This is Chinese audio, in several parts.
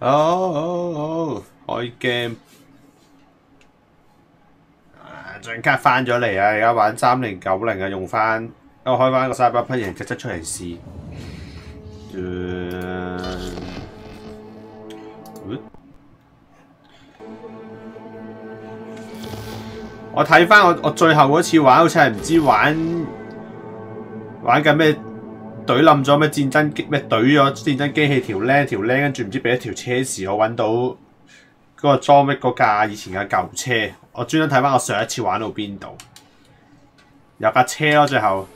哦，開 game。啊，張卡翻咗嚟啊！而家玩三零九零啊，用翻我開翻個 Cyberpunk 形質質出嚟試。我睇翻我我最後嗰次玩，好似係唔知玩玩緊咩？怼冧咗咩戰爭機咩怼咗戰爭機器條僆條僆，跟住唔知俾一條車匙我揾到嗰個裝逼嗰架以前嘅舊車，我專登睇翻我上一次玩到邊度，有架車咯，最後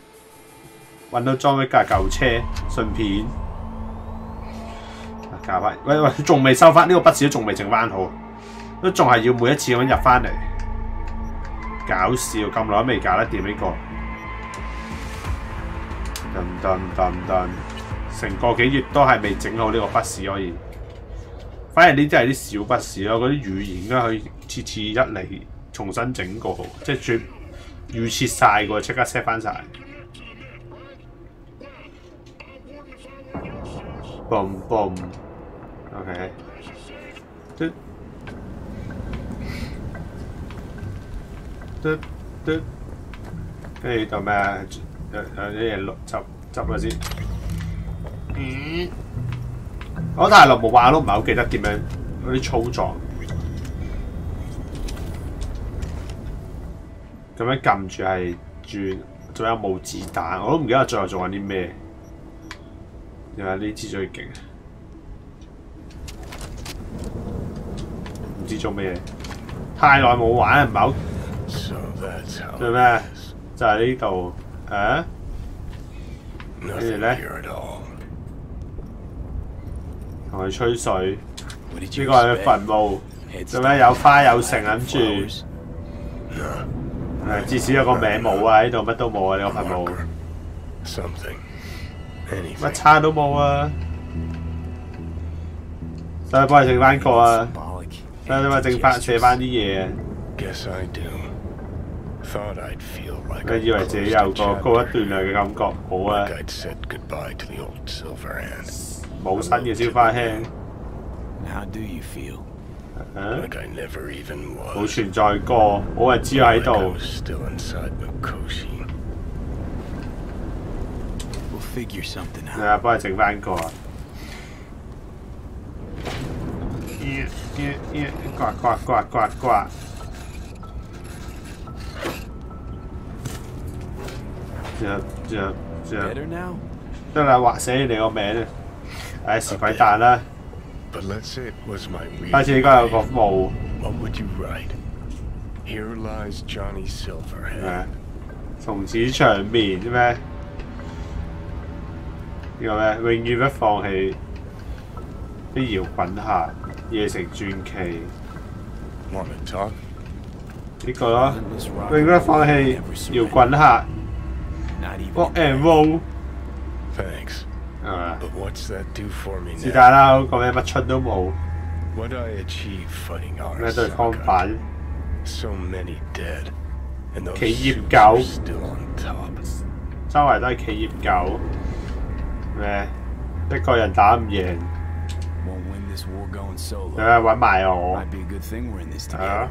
揾到裝逼架舊車，順便。加翻，喂喂，仲未收翻呢個筆士都仲未整翻好，都仲係要每一次咁入翻嚟，搞笑咁耐都未搞得掂呢個。噔噔噔噔，成個幾月都係未整好呢個筆試可以。反而呢啲係啲小筆試咯，嗰啲語言應該可以次次一嚟重新整過，即係最預設晒個，即刻 set 翻晒。boom boom，OK，嘟嘟嘟，跟住做咩？有有啲嘢落執執咗先。嗯，我大陸冇玩都唔係好記得點樣嗰啲操作。咁樣撳住係轉，仲有冇子彈？我都唔記得最後做緊啲咩。又係呢支最勁，唔知做咩。太耐冇玩，唔係好。做咩？就係呢度。啊？跟住咧，同佢吹水。呢個係墳墓，做咩有花有城諗住？誒，至少有個名冇啊！呢度乜都冇啊！呢個墳墓，乜叉都冇啊！使唔使幫你整翻個啊？使唔使幫你整翻寫翻啲嘢啊？佢以為自己有個高一段量嘅感覺，好啊！冇新嘅消化輕，冇存在過，我係知喺度。係啊，幫佢整翻個啊！刮刮刮刮刮！就就就得啦，畫寫你個名，唉，是鬼蛋啦！開始應該有個墓。誒，從此長眠咩？呢個咩？永遠不放棄啲搖滾客，夜城傳奇。呢個咯，永遠不放棄搖滾客。Rock and roll。Thanks. 系嘛？ But what's that do for me 是 now? 但啦，嗰个咩乜春都冇， What I achieve fighting 咩 our 对方 saga. 版 So many dead. And those 企业 suits 狗 are still on top. 周围都系企业狗。咩？一个人打唔赢， Won't win this war going 你 solo. 咪揾埋我 Might be a good thing we're in this 系 together.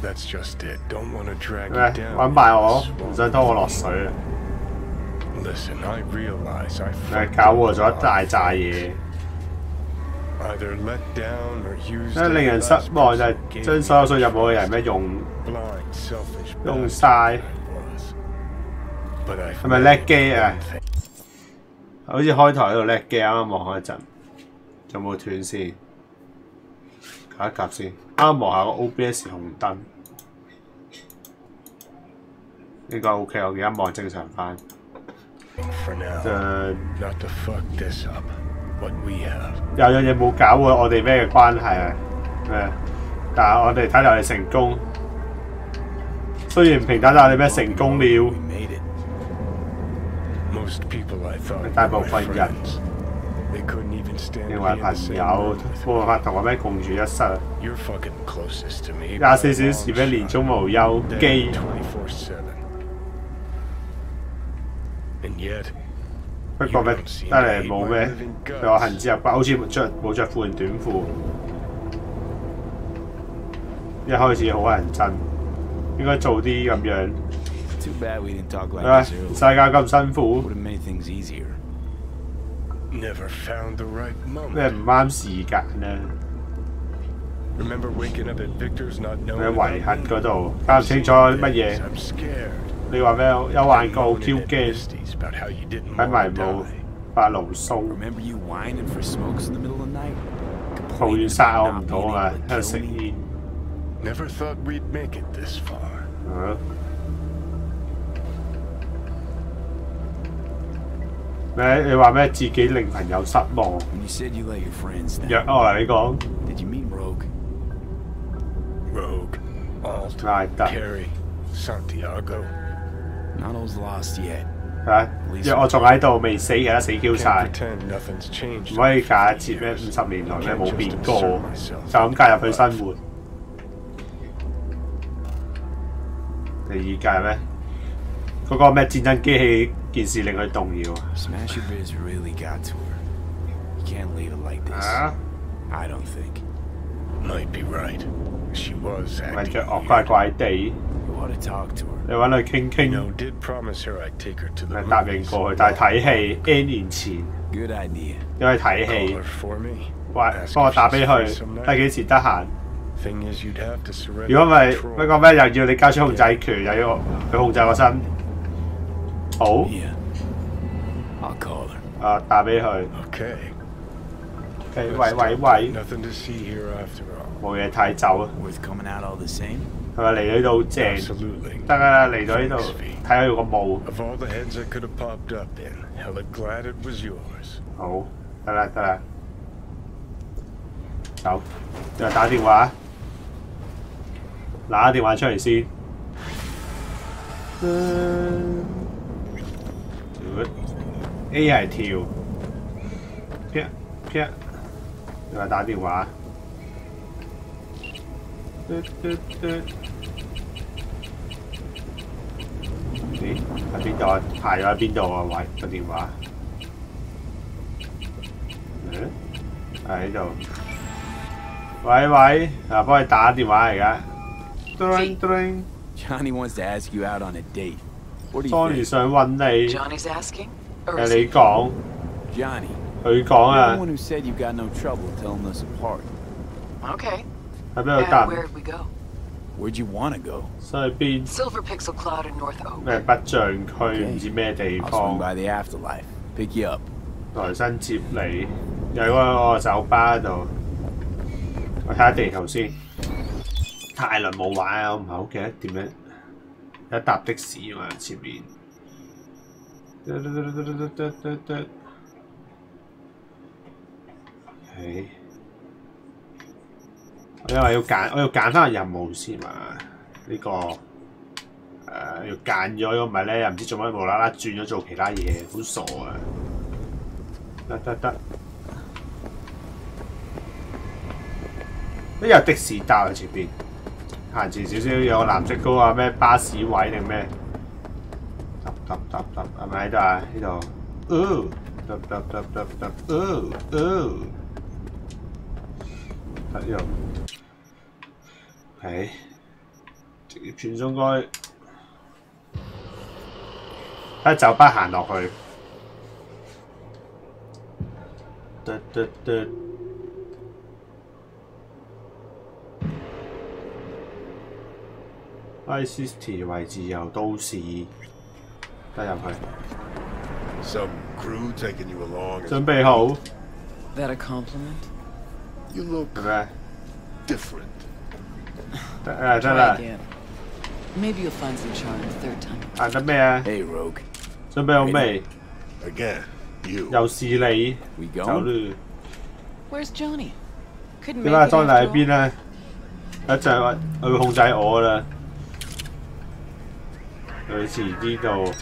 啊？That's just it. Don't want to drag 咩 you？down. 揾埋我，唔想拖我落水啊！Listen, I realize I 咪 fucked 搞禍咗一大扎嘢。Either let down or used 咧令人失望就係 gave 將所有信任我嘅人咩用用晒係咪叻機啊？好似開台喺度叻機，啱啱望開一陣，有冇斷先？搞一夾先，啱啱望下個 OBS 紅燈，應該 OK，我而家望正常翻。for now. 就 Not to fuck this up. What we have. 有樣嘢冇搞喎，我哋咩嘅關係啊？咩？但係我哋睇嚟我哋成功，雖然平等，但係我哋咩成功了。Most people I thought 大部分人 friends. They couldn't even stand 認 to 為 be in the 朋 same 友 room with 冇辦 me. 法同我咩共處一室。You're fucking closest to me. 廿四小時咩年中無休機，24/7. And yet, 不 You 過咩 don't seem 得 to 嚟 hate 冇 my 咩 living 對我恨 guts. 之入骨，好似着冇着褲換短褲。一開始好乞人憎，應該做啲咁樣。Too bad we didn't talk like 唉，this 世 earlier. 界咁辛苦 Never found the right 咩 moment. 唔啱時間啊？Remember waking up at Victor's not 你 knowing 遺核 about 嗰 me? 度搞唔清楚乜嘢？I'm scared. 你話咩？有幻覺，好 Moaning 嬌 at 驚，Misty's about how you didn't 喺 want 迷 to 霧 die. 發牢騷，Remember you whining for smokes in the middle of the night? 抱 Complaining 怨殺我 about 唔 not 到 being 啊！able 喺 to 度食 kill me? 煙。Never thought we'd make it this far. 系咯咩？你话咩？自己令朋友失望， When you said you let your friends 约 down, 我嚟讲， did you meet Rogue? Rogue, Alt, 系得 Carrie, Santiago. Not all's lost yet. 系约我仲喺度未死嘅，死 Q Can't 晒。 pretend nothing's changed. 唔可以 in 假 50设咩 years. 五十年来咩 Can't 冇 just 变过， insert myself 就咁加入佢生活。第二届咩？嗰、个咩战争机器 件事令佢動搖 Smasher Biz really got to her. You can't leave it like this. 啊！I don't think. Might be right. She was 地，You ought to talk to her. 你揾佢傾 You 傾，know, did promise her I'd take her to the 咪答應 movies. 過去。但係睇戲 N 年前，Good idea. 因為睇 me. 喂幫我打俾佢，睇.幾時得閒。Thing is, you'd have to surrender 如果唔係 control. 不過咩又要你交出控制權，又要佢控制個身。好.啊打俾佢。Okay. 喂 But 喂 still, 喂，Nothing to see here after. 冇嘢睇走啊 same? 係咪嚟到呢度正.得啦，嚟到呢度睇下佢個霧。Of all the heads could have popped up in, hella glad it was yours. 好，得啦得啦，走，就打電話，拿電話出嚟先。A 係跳，啪啪，又打電話。嘟嘟嘟咦？喺邊度啊？排咗喺邊度啊？喂，個電話。嗯喺呢度。喂喂，啊，幫你打電話嚟噶。叮叮 Johnny wants to ask you out on a date. You，Tony 想揾你，Johnny's asking? Or 係你 he? 講，Johnny, 佢講啊，who said you got no trouble telling us apart. Okay. 喺邊度 And 搭？where'd we go? Where'd you want to go?？Silver Pixel Cloud in North Oak. 咩北象區唔知咩地 I'll swing 方，by the afterlife. Pick you up. 來生接你，又喺嗰個酒吧度。我睇下地圖先，太耐冇玩啊，我唔係好記得點樣。一搭的士嘛，前面。得得得得得得得係我因為要揀，我要揀翻個任務先嘛。呢、個誒、要揀咗，如果唔係咧，又唔知做乜無啦啦轉咗做其他嘢，好傻啊！得得得，呢日的士搭喺前邊，行前少少有個藍色嗰個咩巴士位定咩？揼揼揼揼，係咪喺度啊？呢度，哦，揼揼揼揼揼，哦哦，喺呢度，係直接轉中該喺酒吧行落去。得得得。I City 為自由都市，得入去，Some crew taking you along. 準備好 That a compliment? You look？different. 得啊得啦，Maybe you'll find some charm the third time. 行得咩啊？Hey, Rogue. 準備好未？Again, you. 又是你，We 走 going? 啦！Where's Johnny? Couldn't 喺邊咧？一陣佢會控制我啦。佢似呢度，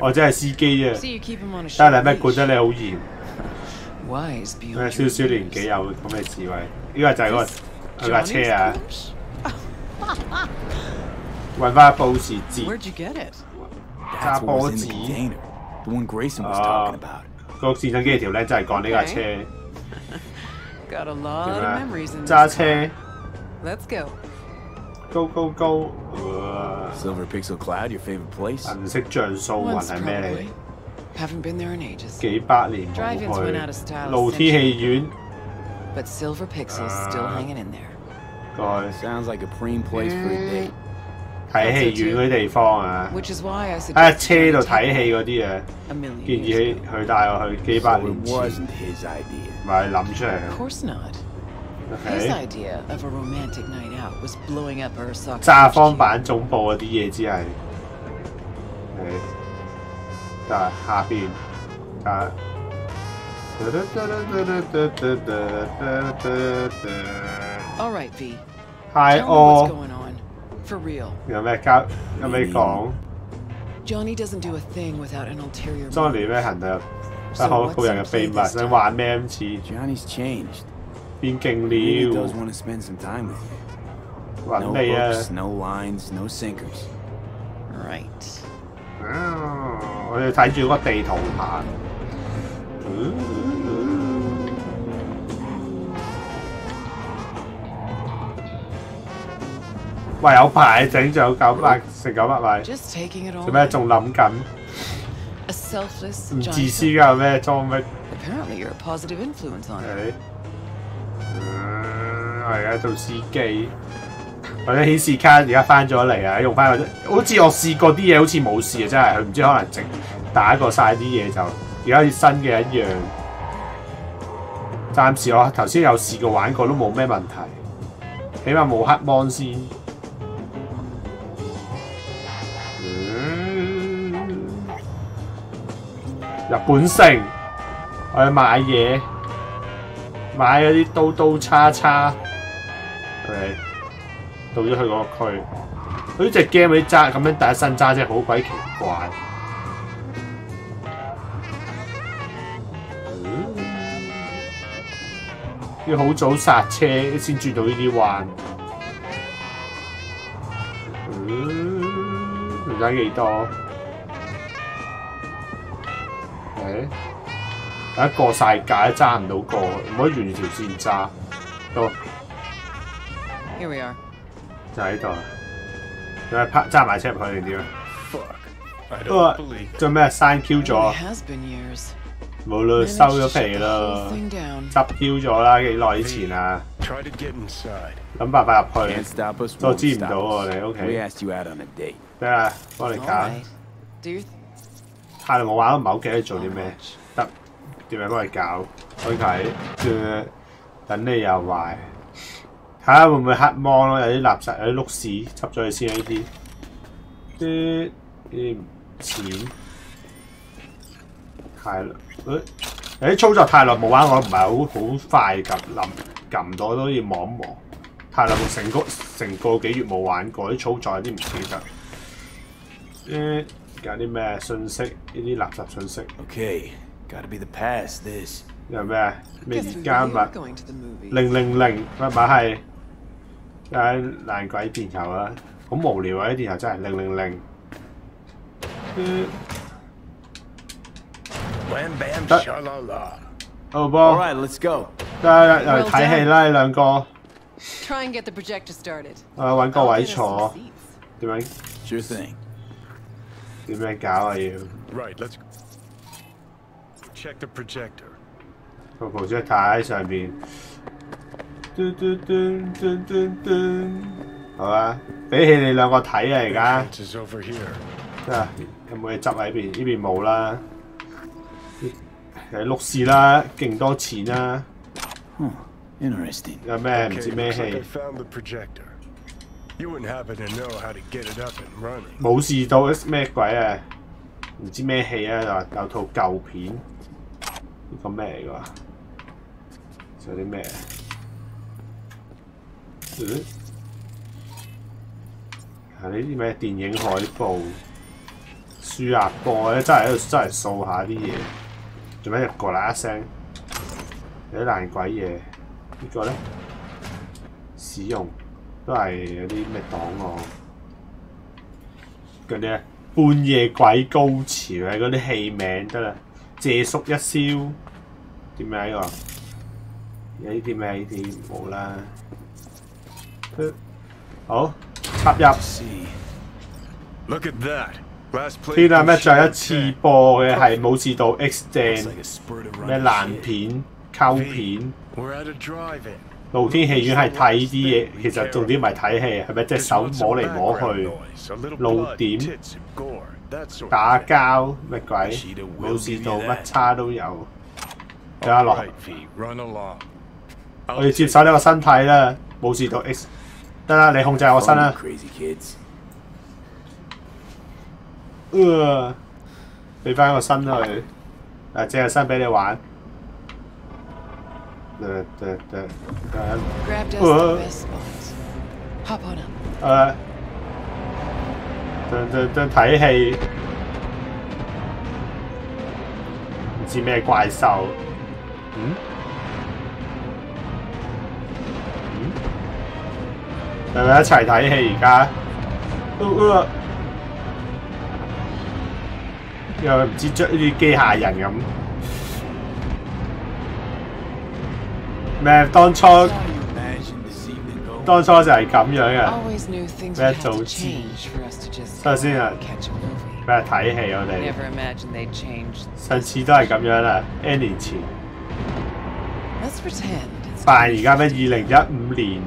我真係司機啫。但係咩管得你好嚴？佢少少年紀有咁嘅智慧，呢個就係嗰個佢架車啊！揾翻報士字，揸波子。哦，個智能機條咧就係講呢架車。揸車。Go. go go！Silver Pixel Cloud, your favorite place? 銀色像素雲係咩嚟？Haven't been there in ages. 幾百年冇 Drive-ins went out of style 去露天戲院，But Silver Pixel's still hanging in there. 該 Sounds like a preem place for a date. 睇戲院嗰啲地方啊，Which is why I 喺車度睇戲嗰啲啊，建議佢帶我去幾百年前，his idea. 咪諗出嚟 course not. His OK， idea of a romantic night out was blowing up Arasaka. 炸 HQ. 方版总部嗰啲嘢只系，系，就系下边，啊。 All right, V. Hi Tell me what's 哦， going on. For real. 有咩交有咩讲 Johnny doesn't do a thing without an ulterior ？Johnny motive. 咩行得不可告人嘅秘密，想玩咩今次 Johnny's changed. 變勁 He does 了，want to spend some time with you. 揾 No 你啊 no lines, no sinkers. Right. 啊我哋睇住嗰個地圖行。嗯喂，有排整仲有九百成九百米，Just taking it all. 做咩仲諗緊？A selfless 唔自私㗎咩裝逼？Apparently, you're a positive influence on it. 嗯，我而家做司機，或者顯示卡而家翻咗嚟啊，用翻嗰啲，好似我試過啲嘢，好似冇事啊，真係佢唔知可能直打过晒啲嘢就，而家好似新嘅一樣。暫時我頭先有試過玩過都冇咩問題，起碼冇黑芒先。嗯日本城。我去買嘢，買嗰啲刀刀叉叉，係咪？到咗去嗰個區，佢呢隻 game 嗰啲揸咁樣第一身揸真係好鬼奇怪。嗯要好早剎車先轉到呢啲彎。嗯，唔使幾多。誒？一个晒界都揸唔到过唔可以沿住条线揸。到 here we are 就喺度。啊你系拍揸埋车入去定点啊不过做咩？删 q 咗。冇啦收咗皮啦。执 q 咗啦几耐以前啊？谂办法入去。都知唔到我哋 ok 咩啊？帮你搞系耐冇玩都唔系屋企喺做啲咩。得。點樣幫你搞？OK，誒等你又壞，睇下會唔會黑芒咯？有啲垃圾，有啲碌屎，執咗佢先呢啲。啲啲錢太耐，誒有啲操作太耐冇玩，我唔係好好快撳冧撳到都要望一望。太耐成個成個幾月冇玩過，啲操作有啲唔記得。誒有啲咩信息？呢啲垃圾信息。OK gotta be the past. This. 有咩啊？咩 Guess we 加 really 密 are going to the movies. 零零零，乜咪係？間爛鬼電郵啊！好無聊啊！啲電郵真係零零零。嗯 Wham bam That- shalala. 好 All 噃，right, let's go. 得又嚟睇戲啦！你兩個，誒 Try and get the projector started. 揾個 I'll 位 get us some 坐，seats. 點樣 Sure thing. 點樣搞啊？要 Right, let's check the projector. 个 projector 喺上边。嘟嘟嘟嘟嘟嘟，好啊！俾戏你两个睇啊！而家。 Entrance is over here. 真系有冇嘢执喺边？呢边冇啦。诶碌屎啦，劲多钱啦。 Huh. Interesting. 有咩唔 Okay, 知咩 looks like I 戏？ found the projector. You wouldn't happen to know how to get it up and running. 冇事到咩鬼啊？唔知咩戏啊？又话有套旧片， 呢個咩嚟㗎？仲有啲咩？嗯？係呢啲咩電影海報？輸壓波咧，真係喺度真係掃下啲嘢，做咩過啦一聲？有啲爛鬼嘢，呢個咧使用都係有啲咩檔案嗰啲咧，半夜鬼高潮啊！嗰啲戲名得啦，借宿一宵點咩呢個？有呢啲咩？呢啲冇啦。好，插入.天啊！咩再一次播嘅係武士道 X 正咩爛片溝片。露天戲院係睇啲嘢，其實重點唔係睇戲，係咪隻手摸嚟摸去？露點打交乜鬼？冇事做乜叉都有。睇下落.我要接受呢個身體啦。冇事做 X 得啦，你控制我身啦.呃俾翻個身佢，誒借個身俾你玩。誒誒誒誒 Grabbed us Uh. the best spots. Hop on up. 誒，對当当当睇戏，唔知咩怪兽，嗯，系咪一齐睇戏而家，呃呃，又唔知追啲机械人咁，咩？当初当初就系咁样嘅，咩早知。首先啊，咩睇戏我哋，上次都系咁样啦，N 年前。但系而家咩？二零一五年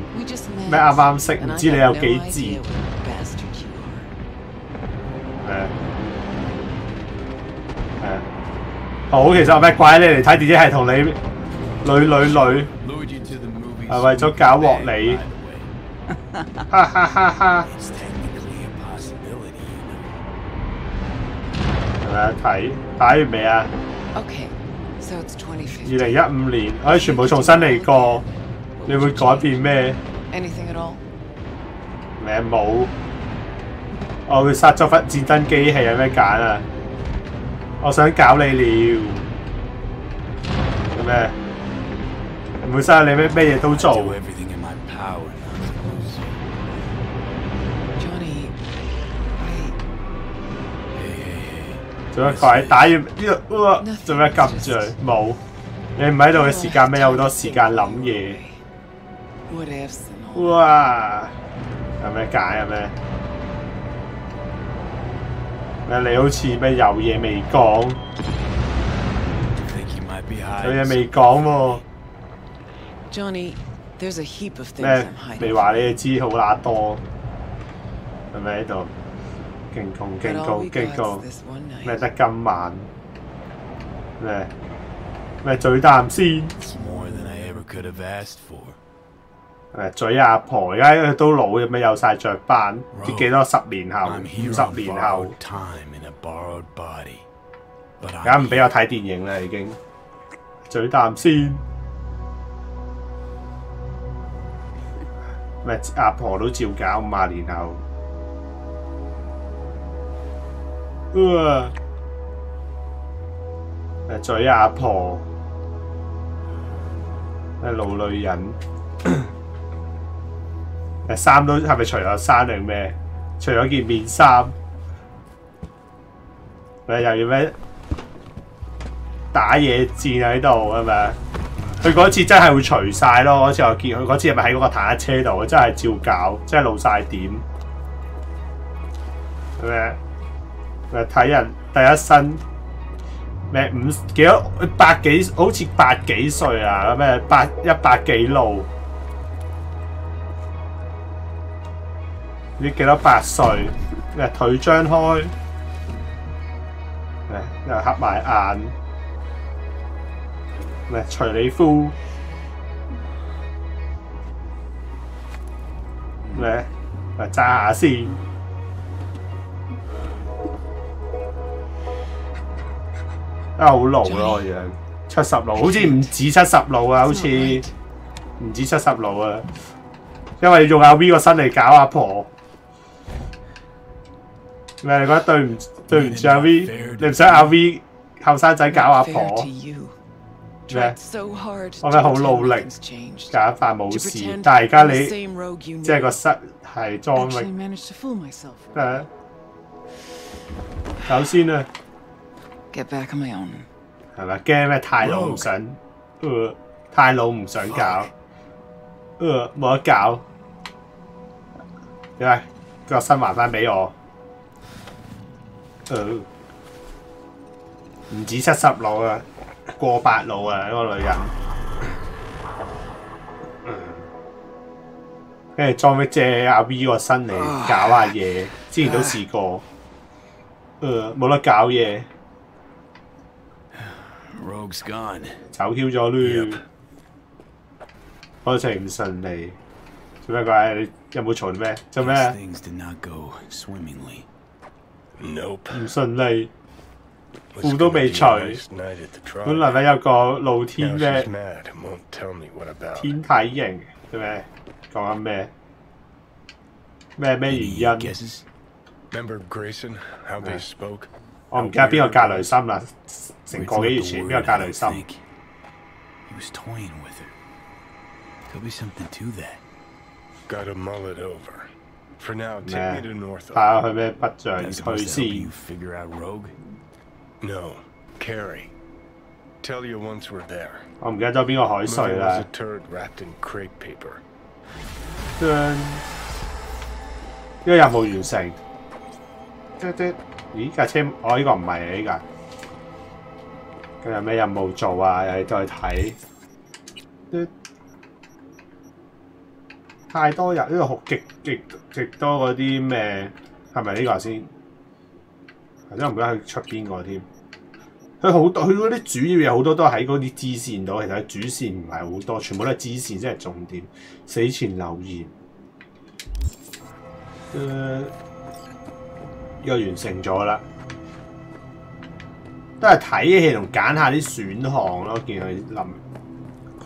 咩？啱啱识，唔知你有几字？好，其实咩鬼你？嚟睇电影系同你女女女系为咗搞镬你，哈哈哈哈。啊？睇打完未啊？Okay, so it's 2015. 二零一五年，可以全部重新嚟過，你會改變咩？Anything at all? 咩冇？我會殺咗忽戰爭機器，有咩揀啊？我想搞你了，做咩？唔會嘥你咩咩嘢都做做咩鬼？打完呢度，做咩揿住？冇，你唔喺度嘅时间咩？有好多时间谂嘢。哇！有咩解啊？咩？咩？你好似咩有嘢未讲？有嘢未讲喎。Johnny，there's a heap of things 咩？未话你知好乸多，系咪喺度？劲穷劲高劲高咩得今晚咩？咩嘴啖先？嘴阿婆而家都老咗咩有晒着班唔几多十年后十年后而家唔俾我睇电影啦已经嘴啖先。咩？阿婆都照搞五廿年后哇！咩嘴阿婆，诶老女人，诶衫都係咪除咗衫定咩？除咗件面衫，咪又要咩打野戰喺度係咪？佢嗰次真係會除晒咯，嗰次我見佢嗰次係咪喺嗰個坦克車度？真係照搞，真係露晒點，係咪？咪睇人第一身咩五幾多百幾，好似百幾歲啊！咩百一百幾路，你幾多百歲？咩腿張開，咩又合埋眼。咩除你夫咩？咪揸下先。真系好老咯，我样七十老，好似唔止七十老啊，好似唔止七十老啊，因为用阿 V 个身嚟搞阿婆，咩？你觉得对唔对唔住阿 V？你唔想阿 V 后生仔搞阿婆咩？我咪好努力假发冇事，但系而家你即系个身系装力首先？小啊！Get back on my own. 係咪驚咩？太老唔想，太老唔想搞，呃冇得搞，点解個身還翻俾我？呃唔止七十老啊，過百老啊！嗰、個女人，跟住裝咩借阿 V 個身嚟搞下嘢，之前都試過，呃冇得搞嘢。Rogue's gone. 走 Q 咗咯，過程唔順利。做咩鬼？你有冇嘈咩？做咩 things did not go swimmingly. Nope. 唔順利。Nice night at the 本.來咧有個露天咩.天體型做咩？講緊咩？咩咩原因？Remember Grayson? How they spoke? 我唔记得边个格雷森啦。成 It's 个 not 几月 the 前 word, 边个 I 格 don't 雷森？ think. He was toying with her. Could be something to that. Gotta mull it over. For now, take Nah. me to North. 睇下佢咩笔像 That's 佢 supposed to help 先 you。figure out Rogue. No, Carrie. Tell you once we're there. 我唔记得咗边个海 Mother 瑞 was 啦 a。turd wrapped in crepe paper. 呢个任务完成。 咦架車？我、呢、個唔係呢架。佢有咩任務做啊？又再睇。太多人，呢個好極極極多嗰啲咩？係咪呢個先？係真唔記得佢出邊個添。佢好多，佢嗰啲主要嘢好多都喺嗰啲支線度，其實主線唔係好多，全部都係支線先係重點。死前留言，誒、又完成咗啦，都係睇戲同揀下啲選項咯。見佢臨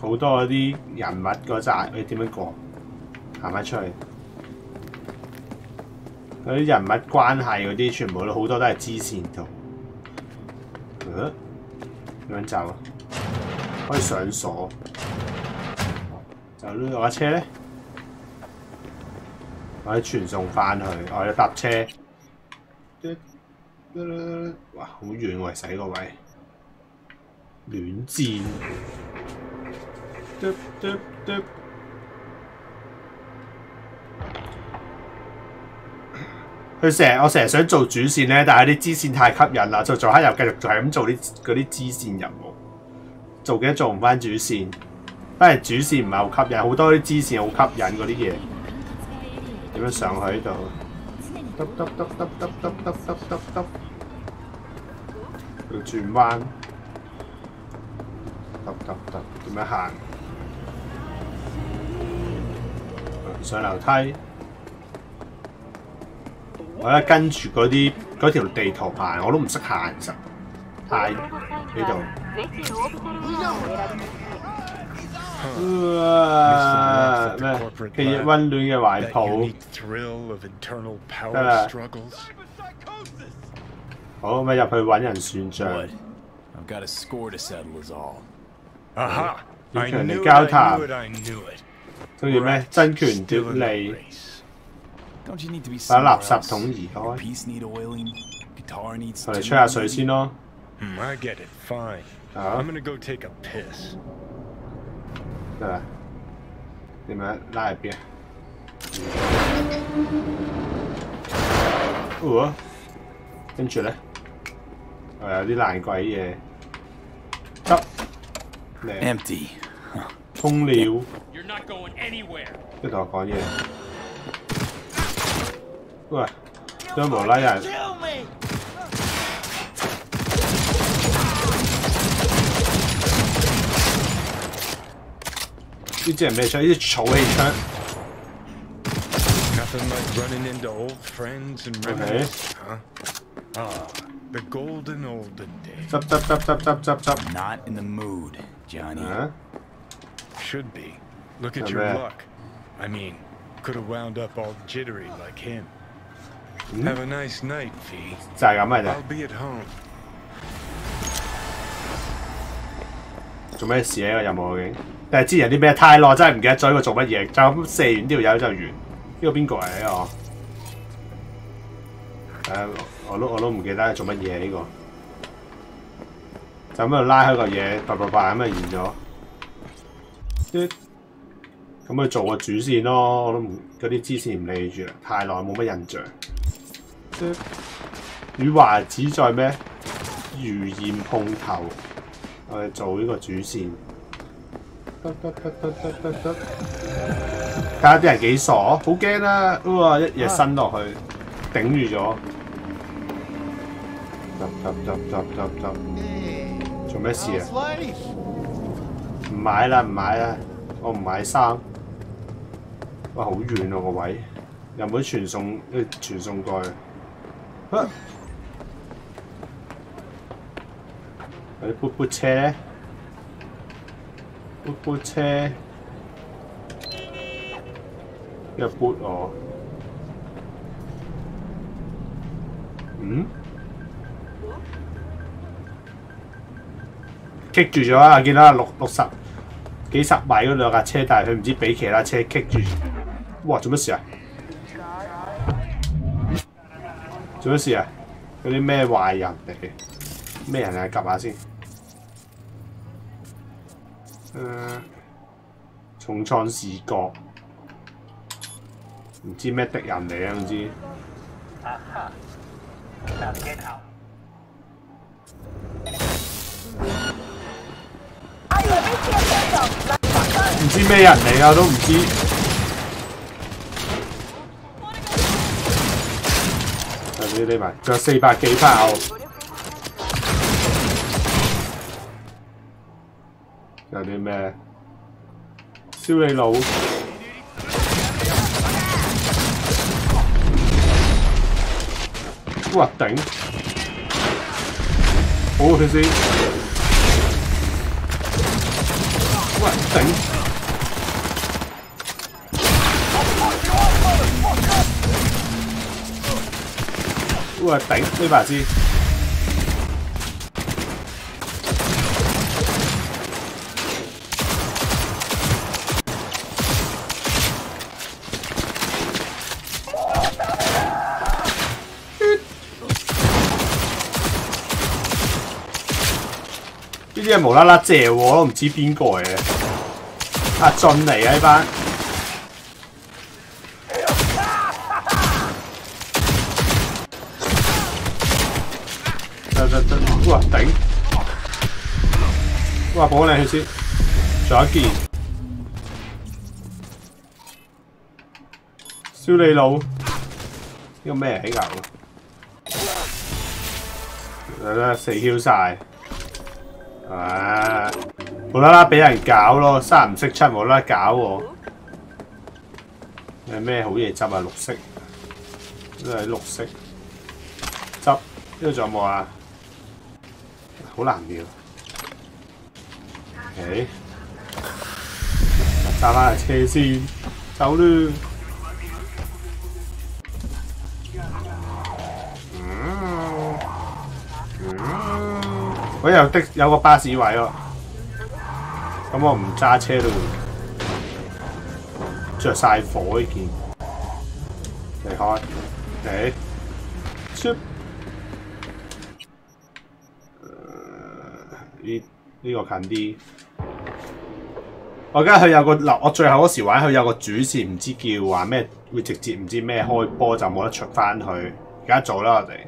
好多嗰啲人物嗰扎，佢點樣過行翻出去？嗰啲人物關係嗰啲，全部都好多都係支線度。誒點樣走？可以上鎖。就呢架車咧，我可以傳送翻去，我要搭車。哇，好遠喎，使個位。戀戰。嘟嘟嘟佢成日我成日想做主線咧，但係啲支線太吸引啦，就做下又繼續就係咁做啲嗰啲支線任務，做嘅做唔翻主線。反而主線唔係好吸引，好多啲支線好吸引嗰啲嘢。點樣上去呢度？得得得得得得得得得得，要轉彎。點樣行？上樓梯。我咧跟住嗰啲嗰條地圖行，我都唔識行，其實太呢度。咩？企业温暖嘅怀抱。好，咪入去揾人算账。啊哈！要强力交谈。跟住咩？争权夺利。把垃圾桶移开。我哋吹下水先咯。啊。来，你们拉一遍。鹅、跟住咧，我有啲烂鬼嘢。得，empty，冲了。You're not going anywhere。嘢。喂，都冇拉，有人。呢支系咩枪？呢支草气枪。 Nothing like running into old friends and reminiscing, huh? Ah, the golden olden days. 执执执执执执执。 Not in the mood, Johnny. 啊！ Should be. Look at Not your bad. luck. I mean, could have wound up all jittery like him. Hmm? Have a nice night, V. 就系咁嘅啫 I'll。be at home. 做咩事呢个任务究 但係之前啲咩太耐，真係唔記得咗呢個做乜嘢，就咁射完呢條友就完。呢個邊個嚟呢個？誒，我都我都唔記得做乜嘢呢個，就咁度拉開個嘢，叭叭叭咁就完咗。咁咪做個主線咯，我都唔嗰啲支線唔理住啦，太耐冇乜印象。嘟與華子在咩？如焰碰頭，我哋做呢個主線。得得得得得得得，睇下啲人幾傻，好驚啦！哇，一嘢伸落去，頂住咗。得得得得得得，做咩事啊？唔買啦，唔買啦，我唔買衫。哇，好遠啊個位，有冇傳送？誒，傳送過去。啊有啲噗噗車咧，噗噗車，一噗我，嗯？棘住咗啊！见到啊，六六十幾十米嗰兩架車，但係佢唔知俾其他車棘住。哇！做乜事啊？做乜事啊？嗰啲咩壞人嚟？咩人啊？夹下先。重創視覺，唔知咩敵人嚟啊？唔知。唔知咩人嚟啊？都唔知。係呢啲咪？仲有四百幾炮。有啲咩？燒你腦！哇頂！好佢先！哇頂！哇頂！呢把先。呢啲係無啦啦借喎，我都唔知邊個嚟嘅。阿俊嚟啊呢班。得得得，哇頂！哇補靚血先，仲有一件。燒你腦！呢個咩嚟㗎？得得死 Q 晒。啊！無啦啦俾人搞咯，三唔识七无啦啦搞喎。有咩好嘢执啊？绿色，都系绿色。执呢个仲有冇啊？好难料。OK，揸翻架車先，走啦。我有的有個巴士位喎，咁我唔揸車都會着晒火呢件，離開，嚟，出，呢呢個近啲。我而家佢有個嗱，我最後嗰時玩佢有個主線，唔知叫話咩，會直接唔知咩開波就冇得出翻去。而家做啦，我哋。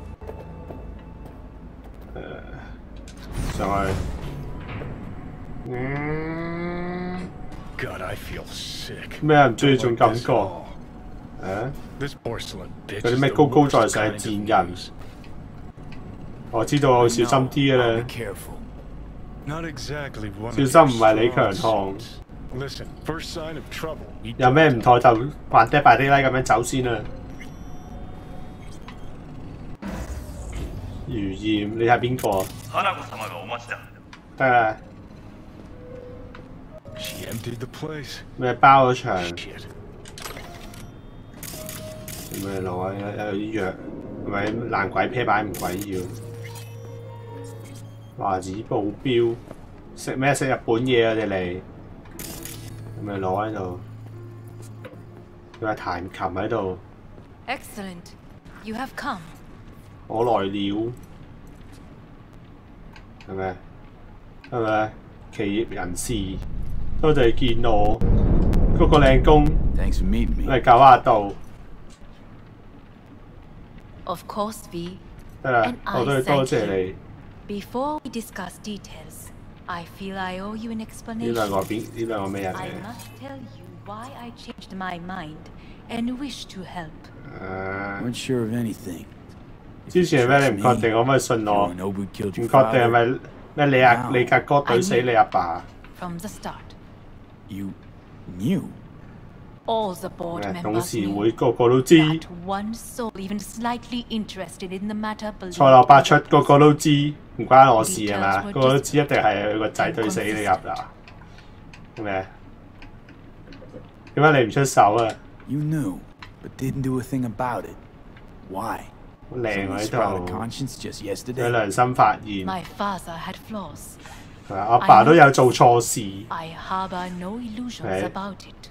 上去。嗯，God, I feel sick. 咩人唔中意種感 bitch 嗰啲咩高高在上嘅賤人.我知道小心啲嘅小心唔係你強 strong 項. Listen, first sign of trouble. 有咩唔妥就扮爹扮爹啦咁樣走先啦。如燕，你係邊個？花子様がお待ちだ得啦， She emptied the place. 咩包咗場， Shit. 有咩攞啊？有有啲藥，係咪爛鬼啤牌唔鬼要？華子保鏢，食咩食日本嘢啊？你嚟，有咩攞喺度？佢話彈琴喺度， Excellent. You have come. 我來了，係咪？係咪？企業人士，多謝見我，嗰、個靚公 Thanks for meeting me. 嚟九下度，Of course, V. 得啦 And，I 我都要多謝 thank 你。Before we discuss details, I feel I owe you an explanation. 兩個邊？呢兩個咩人 I？must tell you why I changed my mind and wish to help. 誒、Weren't sure of anything. 之前咩你唔確定，可唔可以信我？唔確定係咪咩你阿你格哥懟死你阿爸？From the start, You knew. all the board members 事 knew 會個個都知，that one soul even slightly interested in the matter 賽 believed 漏百出個個都知，唔關我事係嘛？個個都知一定係佢個仔懟死你阿爸。咩？點解你唔出手啊？You knew, but didn't do a thing about it. Why? 好靚 Suddenly 喎 sprouted 呢度 yesterday. 良心發現，My father had flaws. 係嘛？阿爸都有做錯事。I harbor no illusions about it.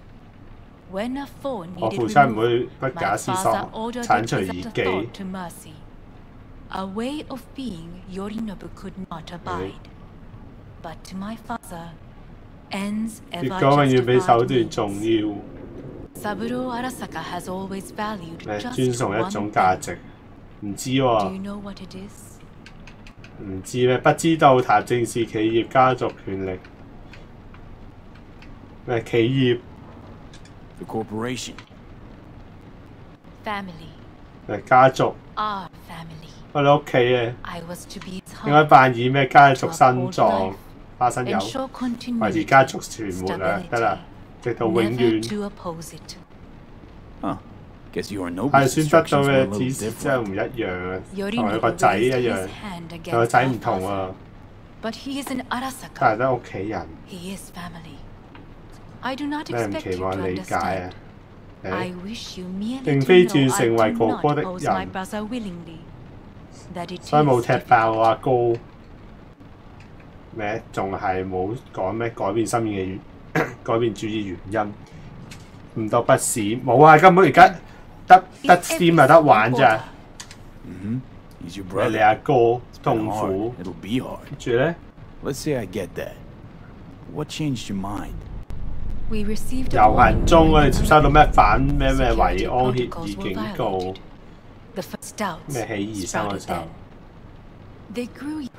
When a foe 我父親唔會不假思索 it 除 a 己 thought。to mercy. A way of being Yorinobu could not abide. But to my father, ends ever 果永遠比手 means. 重要。Saburo Arasaka has always valued just 尊崇一 one 種價 thing. 唔知喎，唔知咩，不知道，它正是企业家族权力，咩，企业，the corporation，family，诶，家族，our family，我哋屋企咧，应该扮演咩家族新状、花生油、维持家族存活啊，得啦，直头稳住，啊！係先得到嘅示真係唔一樣啊，同佢個仔一 his，hand 同個仔唔同啊，But he is an 但係都屋企人，He is family. I do not 你唔 expect 期 you to 望理解啊 understand.？I wish you merely 並 to 非 I 成為 do 哥 not 哥的 oppose my 人 brother willingly. That it 所以冇踢爆我阿哥咩？仲係冇講咩改變心意嘅原改變主意原因，唔到不是冇啊！根本而家得得 Is Steam 就得玩. He's your 你 brother. 阿哥 Been 痛.苦，It'll be hard. 跟住咧 Let's say I get that. What changed your mind? We received a 遊行 warning 中我哋 when 接收到咩反咩咩 security 維安協 protocols 議 were 警告 violated.，The first doubts 咩起義生嗰 sprouted 時候 then.。They grew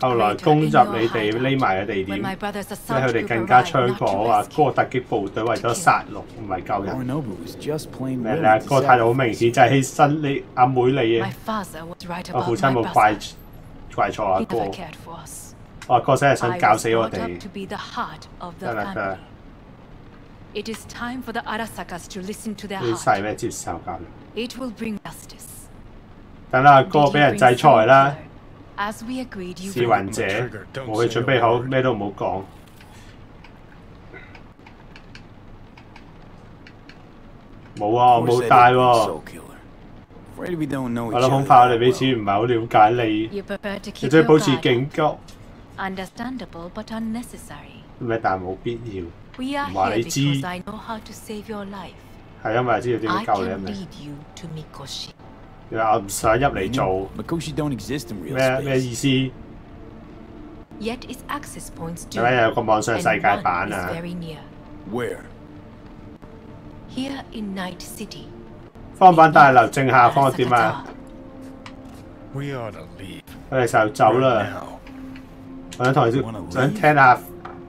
後來攻入你哋匿埋嘅地點，即佢哋更加猖狂话！嗰、特個突部隊為咗殺戮唔係救人，咩咧？個態度好明顯，就係、是、犧牲你阿妹你啊！我父親冇怪怪錯阿哥，我阿哥真係想搞死我哋。It is time heart of the. It will bring justice. 等阿哥俾人制裁啦。試 will. 雲者，我去準備好，咩都唔好講。冇啊，我冇 know 我諗恐怕我哋彼此唔係好了解你你保持警覺，Understandable but unnecessary. 咩但係冇必要。Here 你知，because I know how to save your life. 係因為知道點 I 樣救你啊唔想入嚟做咩咩意思？Yet its access points do. 係咪有個網上世界版啊？very near. Where? Here in Night City. 方板大樓正下方點啊？We ought to leave 我哋就走啦。我想同你 Wanna 想？聽下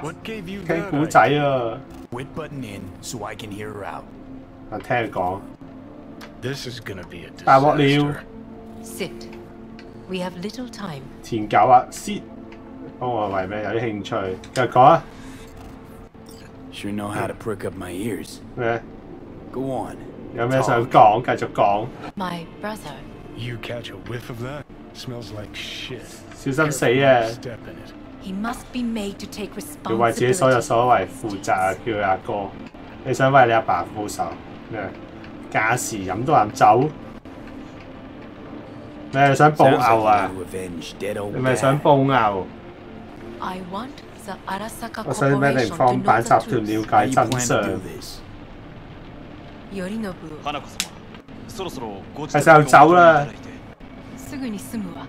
What gave you 聽 that 古仔 idea? 啊！Quit butting in so I can hear her out. 我聽佢講，This is gonna be a 大镬了 disaster.， Sit. We have little time. 田狗啊，sit，帮我为咩有啲兴趣？继续讲啊！ Sure know how to prick up my ears. 咩 Go on. 有咩想讲？继续讲。 My brother. You catch a whiff of that? Smells like shit. 小心死 Careful 啊 not！to Step in it. He must be made to take 要为自己所有 responsibility. 所为负责啊！叫佢阿哥，你想为你阿爸报仇咩？ 假時飲多啖酒，你係想報 Sounds like 牛 you 啊 want？to avenge dead old 你咪想 dad. 報牛？ I want the Arasaka 我想俾 Corporation 你 to 放 know 版集 the 團了 truth. 解 How you 真 plan to 相 do。this? Yorinobu, 花子様そろそろご係時候走啦すぐに済むわ。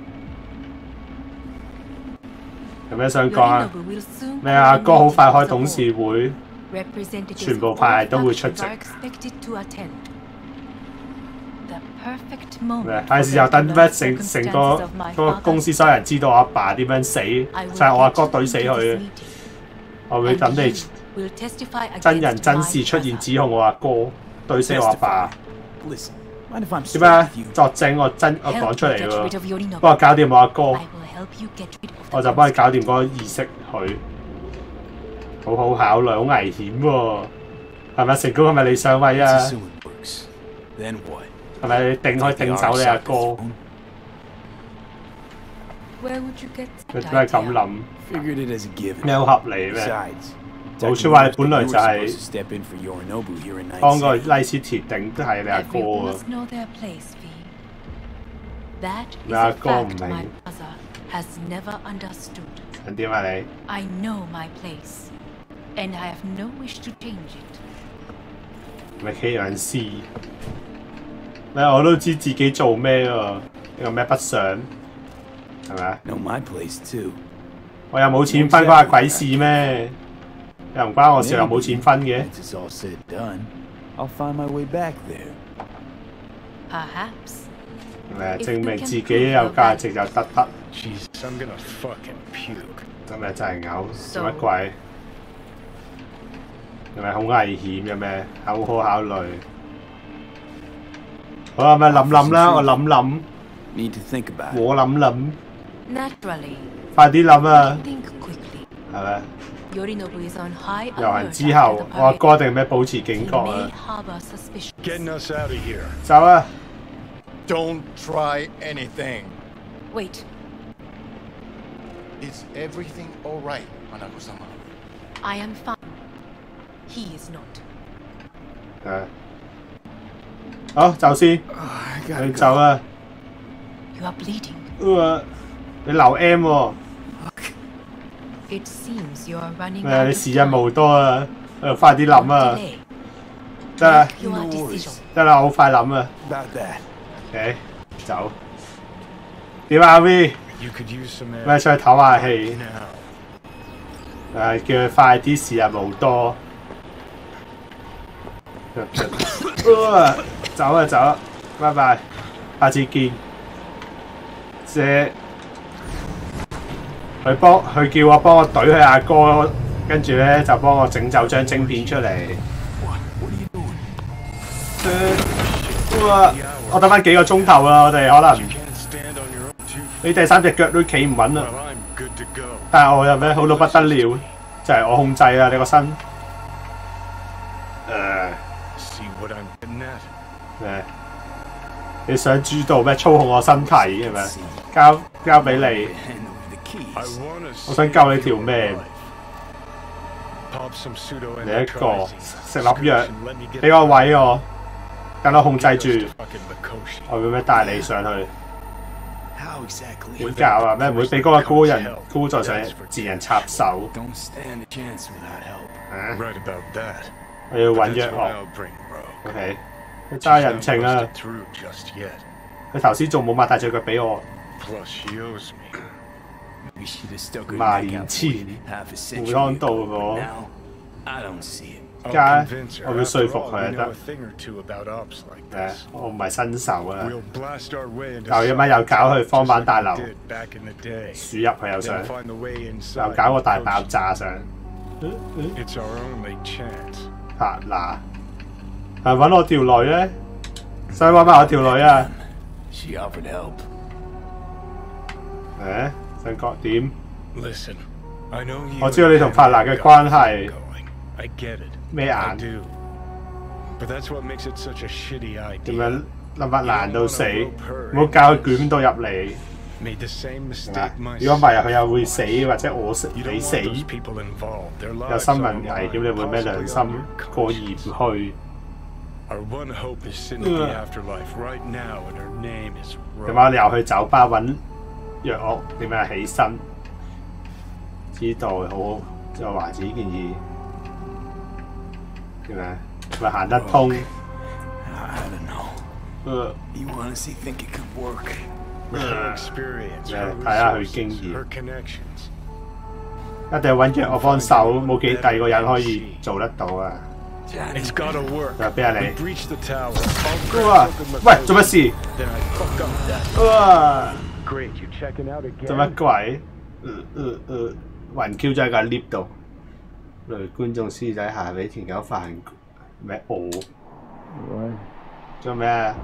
有咩想講啊？ Yorinobu will soon 咩阿哥好快開 coordinate 董 the 事 vote. 會， Representatives 全部 of 派 all 都會出 factions 席 系时候等咩成成个个公司所有人知道我阿爸点样死，就系我阿哥怼死佢。我会等你真人真事出现指控我阿哥怼死我阿爸。点啊？作证我真我讲出嚟咯，帮我搞掂我阿哥，我就帮你搞掂嗰个仪式佢。好好考虑，好危险喎。系咪成功？系咪你上位啊？系咪定可以定走你阿哥？Where would you get 佢都係咁 idea? 諗，Figured it as a given. 咩好合理咩？Besides, 冇說話你本來 you 就 were 係 supposed to step in for Yorinobu here in Night 幫個 City. 拉斯鐵定都係你阿哥啊！must know their place, V. That is Nah, a go fact on, my mate. father has never understood. 想點啊你？I know my place, and I have no wish to change it. 咪企人師咩？我都知自己做咩喎？有咩不想係咪啊？Know my place too. 我又冇錢分，關我鬼事咩？又唔關我事，又冇錢分嘅。It's all said and done, I'll find my way back there. Perhaps. 係咪啊？證明自己有價值就得得，Jesus, I'm gonna fucking puke. 咁咪真係嘔，做乜鬼？係咪好危險嘅咩？好好考慮。好啊，咪谂谂啦，我谂谂， Need to think about it. 我谂谂， Naturally, 快啲谂啊！ think quickly. 系咪？ Yorinobu is on high 游行 alert 之 after 后 the，我阿 parade. 哥定咩保持 He 警觉 may 啊？ harbor suspicions. Getting us out of here. 走啊！ Don't try anything. Wait, Is everything all right, Hanako-sama? I am fine. He is not. 系。 好，走先， I 你 gotta 走 go. 啊！ You are bleeding. 呃你留 M 喎， It seems you are running 诶 out 你 of 时日 time. 无多啊！诶快啲谂 Don't 啊！ delay. 得啦， Your No decision. worries. 得啦，我好快谂啊！ About that. OK，走。点啊，V？ You could use some 咩 air 出去唞下气？ now. 诶，叫佢快啲，时日无多。 呃走啊走啊，拜拜，下次見。借佢幫佢叫我幫我懟佢阿哥，跟住咧就幫我整走張晶片出嚟。What? What are you doing? 誒哇！我得翻幾個鐘頭啦，我哋可能 You can't stand on your own two feet. 你第三隻腳都企唔穩啦。Well, I'm good to go. 但係我有咩好到不得了，就係、我控制啊你個身。誒、See 你想知道咩操控我身体嘅咩？交交俾你，我想救你条咩。你一个食粒药，俾个位我，等我控制住，我会咩带你上去？会教啊咩？会俾嗰个高人高在上自人插手？啊、我要揾药哦。Okay. 你人情啊！佢头先仲冇擘大只脚俾我。万年痴，胡康道我，加我要说服佢得。诶、我唔系新手啊。又一晚又搞去方板大楼，鼠入佢又想，又搞个大爆炸上。吓、嗱。係揾我條女咧，想揾埋我條女啊！She offered help. 誒，想講點？Listen, I know you. 我知道你同法蘭嘅 get it. 咩眼？do. But that's what makes it such a shitty idea. 樣諗法難到死？唔好教佢捲到入嚟。Made the same mistake？如果唔係，myself. 佢又會死，或者我死你死有生命危險，你會咩良心過意唔去？Our one hope is sitting in the Ugh. afterlife right now, and her name is 點解 Rose. 你又去酒吧揾藥屋？點解起身？知道好好就華子建議點解？咪行得通？I don't know. 呃 You honestly think it could work? With her experience, Yeah, her 睇下佢 resources, 經驗 her connections. 一定要揾藥我幫手，冇幾第二個人可以做得到啊！It's gotta work. 就邊啊 We 你？breach the tower. I'll 哇 crack open the！喂，做乜 code. 事？Then I fuck up that. 哇！Great, you checking out again? 做乜鬼？呃呃呃，雲 Q 咗喺架 lift 度，女觀眾師仔下俾田狗飯咩我？做咩啊？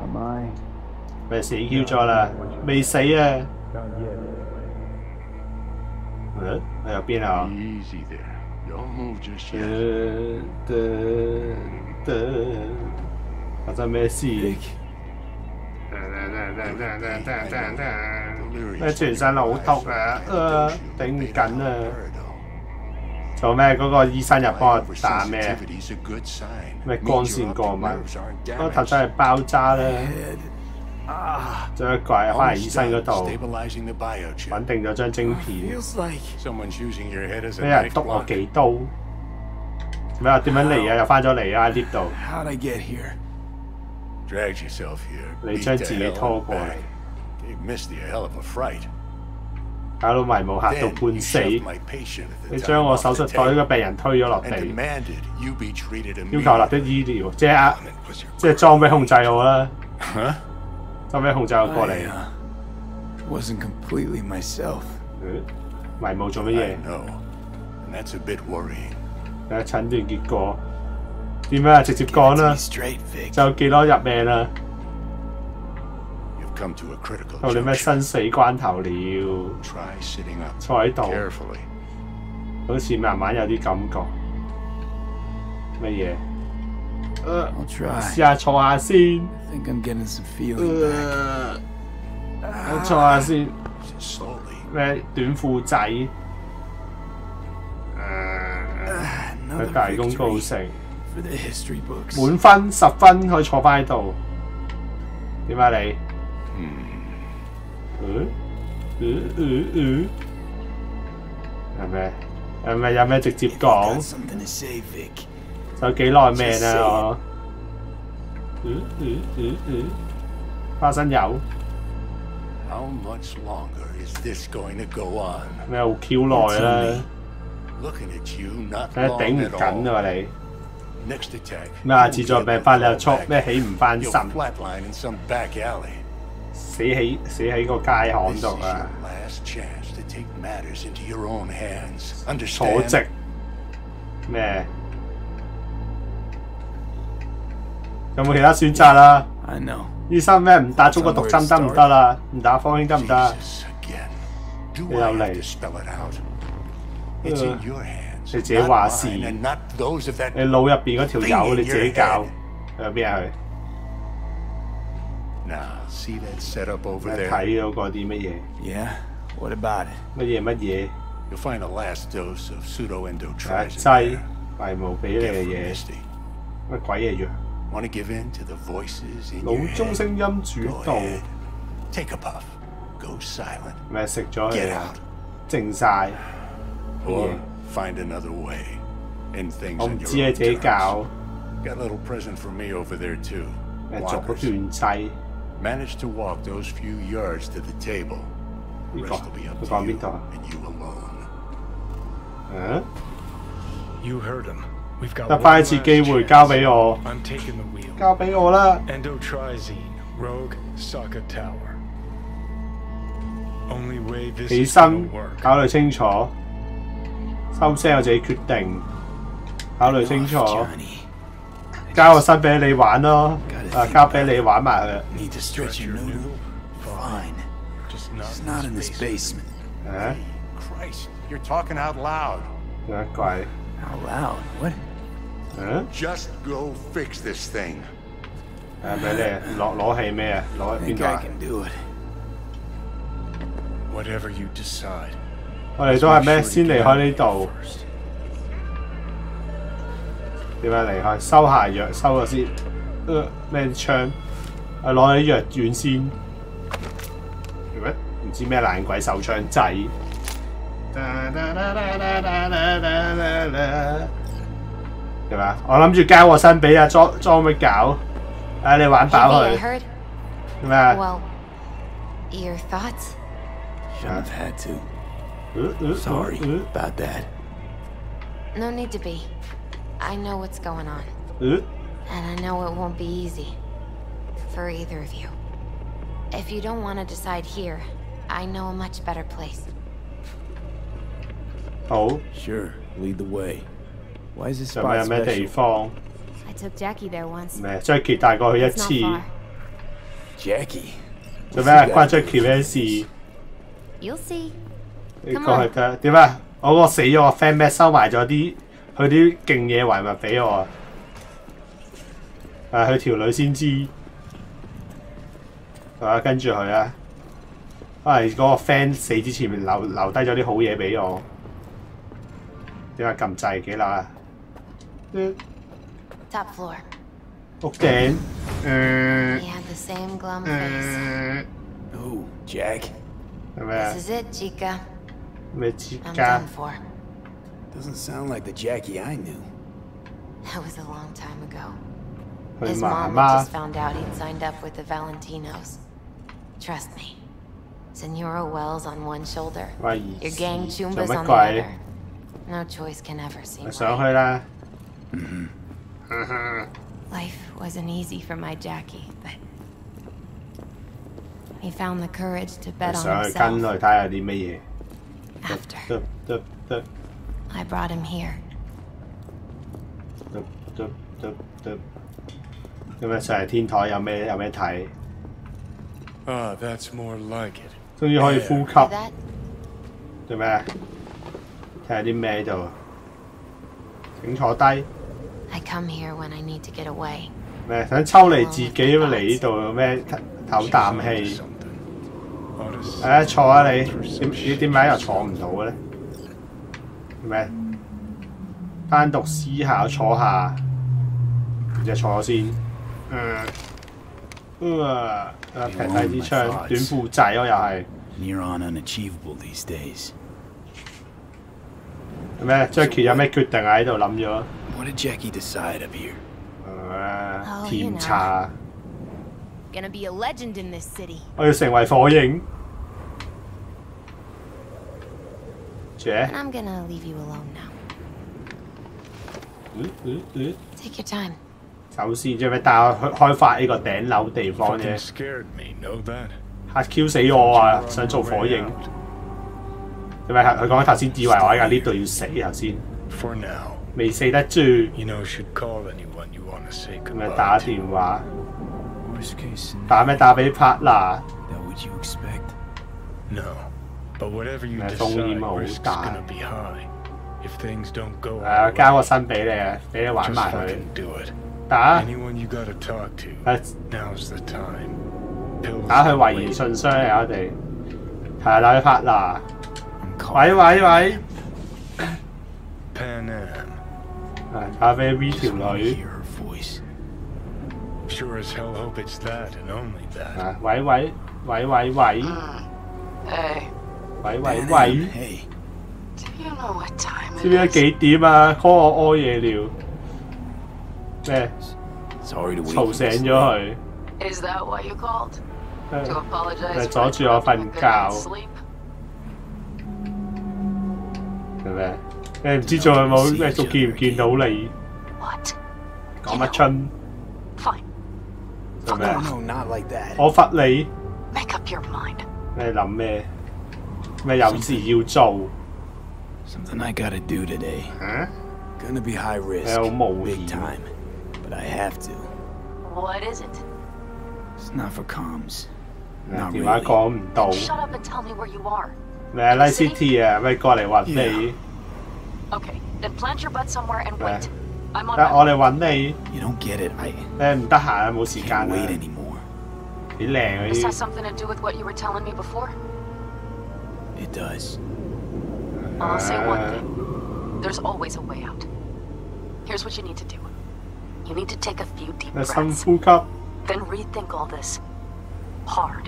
咪死 Q 咗啦？未死啊？嗯？喺入邊啊？Ja, de, de. 全身都好痛啊！顶唔紧啊！做咩？嗰、个医生入帮我打咩？咩光线过敏？嗰、个头先系包扎咧。啊将一个翻嚟医生度稳定咗张晶片。俾人督我几刀。咩啊？点样嚟啊？又翻咗嚟啊 lift 度。How'd I get here? Drag yourself here. 你将自己拖过嚟 miss fright. 搞到迷雾吓到半死。你将我手术台嘅病人推咗落地。要求立即医疗即系即系装俾控制我啦。裝俾控制我過嚟。uh, wasn't completely myself. 嗯迷霧做乜嘢. And that's a bit worrying. 睇下診斷結果點樣啊？直接講啦有幾多入命啦？You've come to a critical 到你咩生死關頭了？Try sitting up 坐喺度，carefully. 好似慢慢有啲感覺。乜嘢？呃 I'll try. 試下坐下先。I think I'm getting some feeling back. 呃我坐下先。Slowly. 咩短褲仔？佢大功告成，for the history books. 滿分十分可以坐翻喺度。點啊你？嗯？嗯嗯嗯？係咪？係咪有咩直接講？有幾耐命啊我？嗯嗯嗯嗯？花生油 How much longer is this going to go on? 咩好 Q 耐啦？Looking at you, not 睇下 long 頂唔緊啊你！Next attack. 咩下 you'll 次再病翻你又 fallback. 咩起唔翻神？flatline in some back alley. 死喺死喺個街巷度啊！last chance to take matters into your own hands. 坐?直咩？有冇其他選擇啦？I know. 醫生咩唔打中國毒針得唔得啦？唔打方興得唔得 Uh, your hands. 你自己話事。你腦入邊嗰條友你自己搞，去边啊去睇 there? 嗰個啲乜嘢？Yeah? What about it? 乜嘢乜嘢？You'll find a last dose of 啊 pseudo-endotrizin 劑 there. 迷霧俾你嘅嘢，乜鬼嘢藥？Want to give in to the voices in your 脑中 head? 声音主 Go 导， ahead. Take a puff. Go silent. 咪食咗 Get 佢啊 out.！静晒， Or Yeah. find another way. End things 我 on 唔 your 知你 own 自己 terms. 搞， Got a little present for me over there too. 咪作嗰 Walkers. 段剂。 Managed to walk those few yards to the table. The 呢个 rest will be up 佢 to 讲 you 边度啊？ and you alone. 嗯， You heard him. 得翻一次機會交俾我.交俾我啦。起身，考慮清楚，收聲我自己決定，考慮清楚，交個身俾你玩咯，啊交俾你玩埋佢，Need to stretch your noodle? Fine. Just not, It's not in this basement. 誒 Christ, you're talking out loud. 做乜鬼？Out loud. What? 嗯， Just go fix this thing. 诶俾你攞攞起咩啊？攞喺边 Think 度 I 啊？ can do it. Whatever you decide. 我哋都系咩？ Make sure 先 you 离 get 开 out 呢 of 度 here，first. 点解离开？收下药，收咗先。呃咩枪？啊攞啲药丸先。做咩？唔知咩烂鬼手枪仔。 系嘛？我谂住交个身俾阿庄庄乜搞？啊！你玩饱 Heavy, I 佢 heard. 咩啊？ Well, your thoughts? Shouldn't have had to. 呃呃 Sorry 呃 about that. No need to be. I know what's going on. 呃 And I know it won't be easy. For either of you. If you don't want to decide here, I know a much better place. 好， Sure, lead the way. Why is this 上有咩地?方？I took Jackie there once. 咩？Jackie 帶過去一次，Jackie. 做咩？關 Jackie 咩事？You'll see. 你 Come 過去睇下點啊？我個死咗個 friend 咩收埋咗啲佢啲勁嘢遺物俾我啊！誒，佢條女先知，係嘛？跟住佢啊，可能嗰個 friend 死之前留留低咗啲好嘢俾我。點解撳掣幾樓啊？Mm. Top floor. Okay. Uh, he had the same glum face. Ooh, Jack. This is it, Chica. Chica. I'm done for. Doesn't sound like the Jackie I knew. That was a long time ago. His, His mom just found out he'd signed up with the Valentinos. Trust me. Senora Wells on one shoulder. Your gang Chumbas on the other. No choice can ever seem right. 去啦！Life wasn't easy for my Jackie, but he found the courage to bet on 上去跟 himself 佢睇下有啲乜嘢。after 得得得 I brought him here. 得得得得。咁啊，上嚟天台有咩有咩睇？Ah, that's more like it. 終於可以呼 See 吸，that? 做咩啊？睇下啲咩喺度。請坐低。I come here when I need to get away. 咩想抽离自己咁嚟呢度有咩唞啖气？ Something. Ought to 诶、坐啊你， for 点 some 你点解又坐唔到嘅咧？咩？单独思考坐下，然之后坐咗先。嗯，啊，劈低支枪，短裤仔咯又系。 Near on unachievable these days. 咩？Jackie 有咩决定啊？喺度谂咗。 What did Jackie decide up here? 诶 Oh, 甜 you know. 茶， Gonna be a legend in this city. 我要成为火影。姐 And，I'm gonna leave you alone now. 嗯嗯嗯， Take your time. 首先即系咩带我去开发呢个顶楼地方 Fucking 啫， scared me, know that? 吓 Q 死我啊！想做火影，系咪？佢讲头先以为我喺架 lift 度要死头先， For now, 未死得住，You know, should call anyone you want to say goodbye. 咪打咩打俾 partner，That what you expect? No. But whatever you Nah, decide, 風險好 risk's 大。gonna be high. If things don't go 誒 our 交個 way, 身俾你啊，俾你玩埋佢.打 Anyone you gotta talk to, 誒 now's the time. 打去 are 維言信箱嚟我哋，係打俾 partner，I'm 喂.喂喂，V 條 I wanna 女。hear her voice. Sure as hell hope it's that and only that. 啊！喂喂喂喂喂 Hey, 喂喂喂，Am, Hey, do you know what time 知唔知?幾點啊？call 我屙夜尿咩？sorry to wake 嘈醒咗.佢，Is that why you called? 誒 To apologize 誒 for 阻住我瞓?係咪？誒唔知仲有冇咩仲見唔見到你 What? 講乜春 not like that. 我罰你，Make up your mind. 你諗咩？咩有事要做 Something I gotta do today. 嚇？Gonna be high risk. Big time. But I have to. What is it? It's not for comms. Not 電話 really. 講唔到 Shut up and tell me where you are. 咩？Night City 啊，咪過嚟揾你 Yeah.，Okay, then plant your butt somewhere and wait. I'm on 得 my 我嚟揾你， You don't get it. I 你唔得闲啊，冇时间 can't 啊 wait，anymore. 几靓啊 This 啲 has something to do with what you were telling me before? It does. I'll say one thing. There's always a way out. Here's what you need to do. You need to take a few deep 诶深 breaths, 呼吸， then rethink all this hard,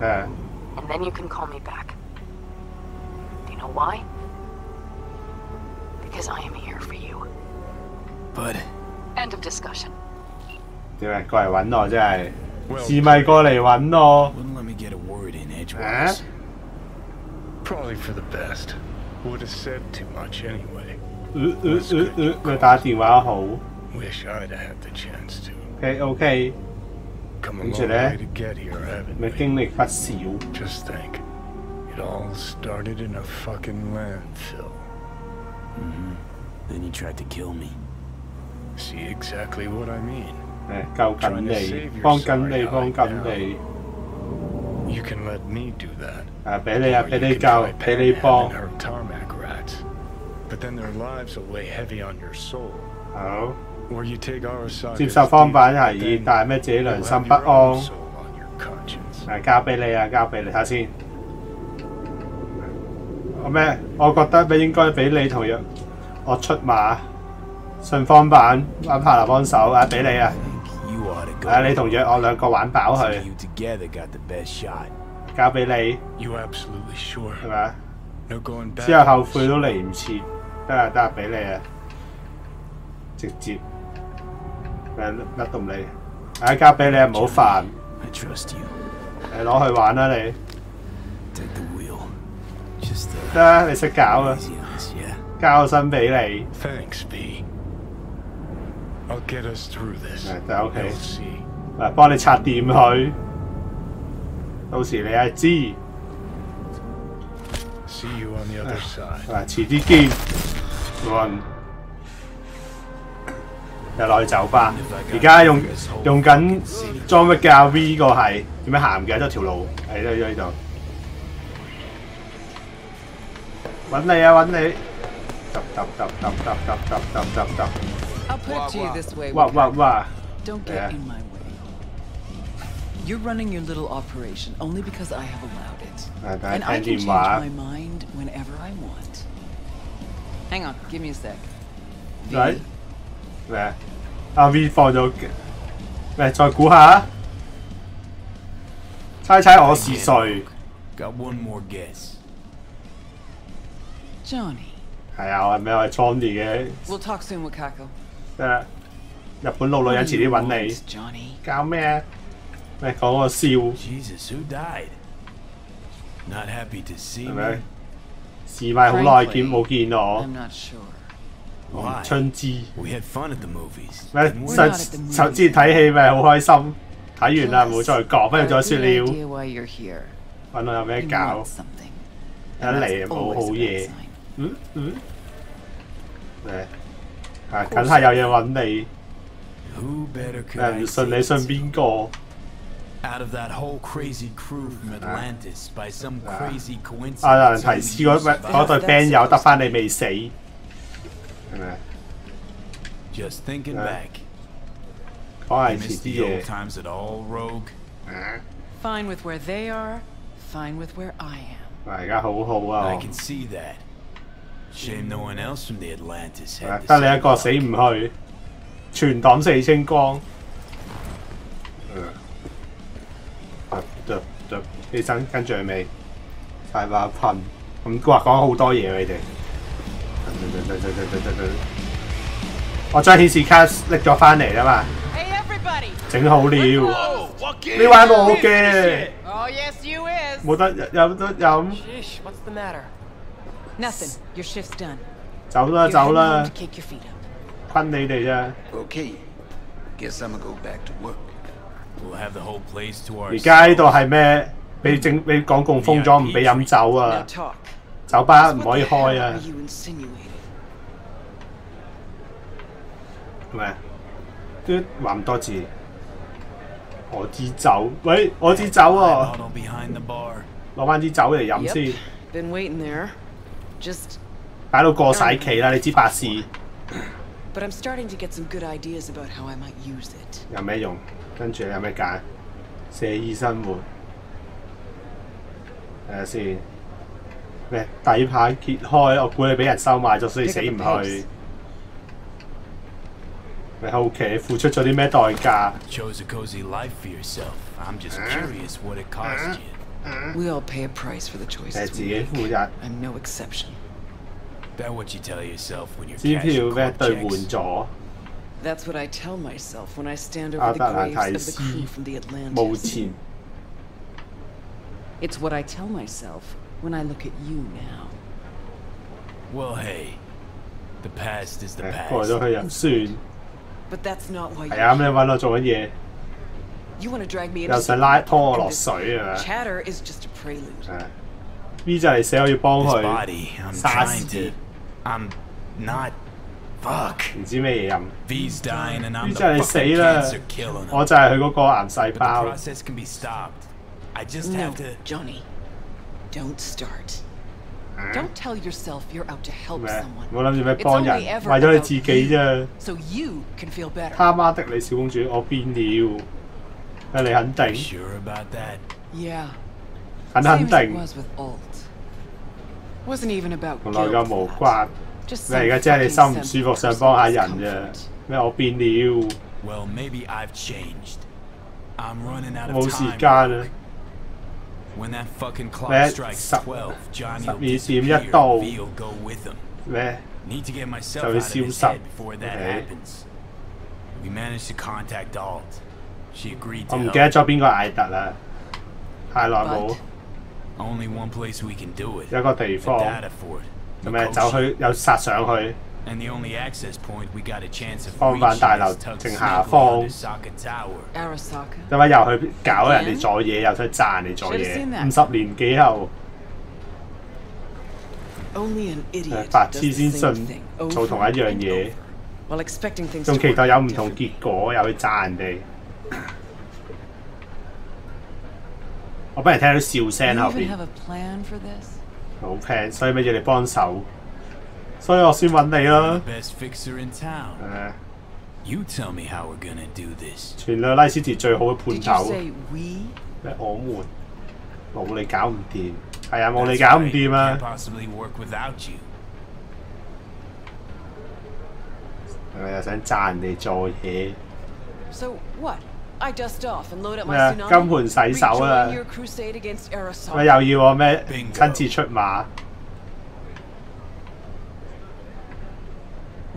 诶 and then you can call me back. Do you know why? Because I am here for you. But End of discussion. 点啊？过嚟揾我真系， Well, 是咪过嚟揾我？ wouldn't let me get a word in 诶 edgewise. probably for the best. Would have said too much anyway. 呃呃呃呃，咪打电话好 Wish I'd had the chance to. ，OK OK， Come a Đúng long rồi đấy. way to get here, haven't 咪 we? 经历不少。 Just think. It all started in a fucking landfill. Then you tried to kill me. See exactly what I mean. 诶救紧你，帮紧你，帮紧你。 You can let me do that. 诶俾你啊， Or 俾 you 你 can 救 try，俾你 panhandling 帮。 her tarmac rats. But then their lives will weigh heavy on your soul. 好， Or you take our 接受方法提议，但系咩自己良心不安。 conscience. 诶交俾你啊，交俾你睇下先。 我咩？我覺得俾應該俾你同樣我出馬，順方版揾帕拿幫手啊，俾你啊.誒你同約我兩個玩飽佢.交俾你 going back. 之後後悔都嚟唔切，得啊得啊，俾你啊！直接誒乜都唔理，誒交俾你啊，唔好煩，I trust you. 誒攞去玩啦你，Take the wheel. Just uh, 得啊，你識搞啊，easy on us, yeah. 交個身俾你。Thanks, B. I'll get us through this. See. 誒幫你拆掂佢，到時你係知。See you on the other side. 嗱遲啲見，運。又落去酒吧，而家用用緊 John Wick 嘅阿 V 個係點樣行嘅？得條路喺呢呢度。揾你啊！揾你！揼揼揼揼揼揼揼揼揼揼。 I'll put it to you this way. 哇 Wakako. 哇哇！ Don't get Yeah. in my way. You're running your little operation only because I have allowed it. 诶，等 And I 下 can 听 change 电话 my。mind whenever I want. Hang on, give me a sec. V, 喂咩啊？阿 V 放咗咩？再估下，猜猜我是谁？ Got one more guess. Johnny. 係啊，我係咩？我係 Johnny 嘅，We'll talk soon, Wakako. 得啦。日本老女人遲啲揾你，Johnny. 搞咩啊？咩講我笑 Jesus, who died? Not happy to see 係 me. 咪？示咪好耐見冇見我. Why? 春之 We had fun at the movies. 咪上上次睇戲咪好開心，睇完啦冇再講，不如再説了。揾我有咩搞.一嚟冇好嘢梗係有嘢揾你唔信你信?邊個？Out of that whole crazy crew from Atlantis, by some crazy 啊！有人 coincidence, 提示嗰隊 band 友得翻你未死，係咪？？Just thinking back，講係遲 miss 啲 the 嘢 old。times at all, Rogue? Fine with where they are, fine with where I am. 而家好好啊 I！can see that. 得你一個死.唔去，全黨四清光。誒，得得，起身跟住未？快把噴，咁話講好多嘢你哋。我將顯示卡拎咗翻嚟啦嘛，Hey, everybody! 整好了。你玩我嘅，Oh, yes, you is. 冇得有得飲，Nothing. Your shift's done. 走啦 You're 走 heading home 啦 to，kick your feet up. 昆你哋啫。 Okay. Guess I'm gonna go back to work. We'll have the whole place to 而家呢度 ourselves. 系咩？俾政俾港共封咗，唔俾饮酒 Now 啊！ talk. 酒吧唔 What 可以 the hell 开啊 are！you insinuating? 系咪？都话咁多字。我支酒，喂，我支酒啊！ Huddle behind the bar. 攞翻支酒嚟饮 Yep. 先， Been waiting there. Just, 擺到過晒期啦！你知百事 but I'm starting to get some good ideas about how I might use it. 有咩用？跟住有咩揀？寫意生活，睇下先。咩底牌揭開，我估你俾人收買咗，所以死唔去。你好奇你付出咗啲咩代價？Chose a cozy life for yourself. I'm just curious what it cost you. Mm-hmm. We all pay a price for the choices That's we it. make. I'm no exception. That what you tell yourself when you're cashing court That's what I tell myself when I stand over the graves of the crew from the Atlantis. It's what I tell myself when I look at you now. Well, hey, the past is the past. But that's not why you're here. 揾我做乜嘢？ You want to drag me 又 into 想拉拖我 something, 落 and this 水啊？ chatter is just a prelude. 诶 B 就嚟死，我要帮 This 佢 body, I'm 杀死 trying to. I'm not. Fuck. 唔知咩嘢饮。 V's dying and I'm B the 就嚟死 fucking 啦 cancer killing！him. 我就系佢嗰个癌细 But the 胞。 process can be stopped. I just No, have to. Johnny. Don't start. Don't tell yourself you're out to help 咩？ someone. 我谂住咩 It's 帮 only 人， ever 为咗你 about 自己啫。 So you can feel better. 他妈的你小公主，我变了。 你肯定。静很肯定同你个无关你而家真系你心唔舒服想帮下人咋咩我变了冇时间咩十二点一到咩就会消失 we 我唔.記得咗邊個艾特啦，太耐冇 Only one place we can do it. 有一個地方.咁咪走去又殺上去，And the only access point we got a chance of 方法 reaching 大樓 is tucked 正下方.咁咪又去搞人哋做嘢，又去讚人哋做嘢。五十年幾後，Only an idiot 白痴先信做同一樣嘢仲期待有唔同.結果，又去讚人哋。我俾人聽到笑後 even 邊 have，a plan for this? 好平，所以咪要你幫手，所以我先揾你啦 The。best fixer in town. 誒，You tell me how we're gonna do this. 全量拉斯提最好嘅判咩我們冇你搞唔掂，係啊冇你搞唔掂啊 Can't！possibly work without you. 我又想讚人哋做嘢，So what? I dust off and load up 咩 my. 金盆洗手啊又要我咩親自出馬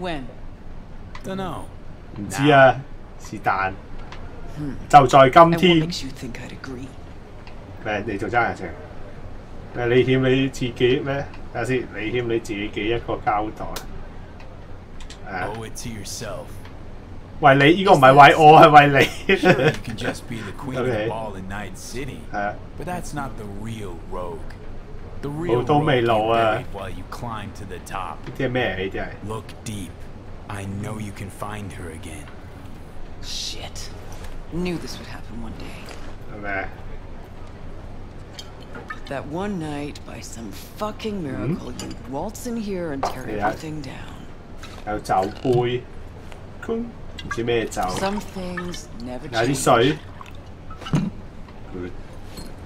？When? Don't know. 唔知啊，是但，就在今天。咩？你做真人情？咩？你欠你自己咩？睇下先，你欠你自己嘅一個交代。誒、Owe it to yourself. 為你呢、個唔係為我，係為 Sure, you 你。can just be the queen of Okay. the ball in Night City. 係啊，But that's not the real rogue. The real 好多 rogue 未 you 老啊 buried while you climb to the top. 呢啲係咩嚟？呢啲係 Look deep. I know you can find her again. Shit. Knew this would happen one day. 係咩？That one night, by some fucking miracle, you'd waltz in here and tear Yeah. everything down. 有酒杯，唔知咩酒，Some things never 有啲.水。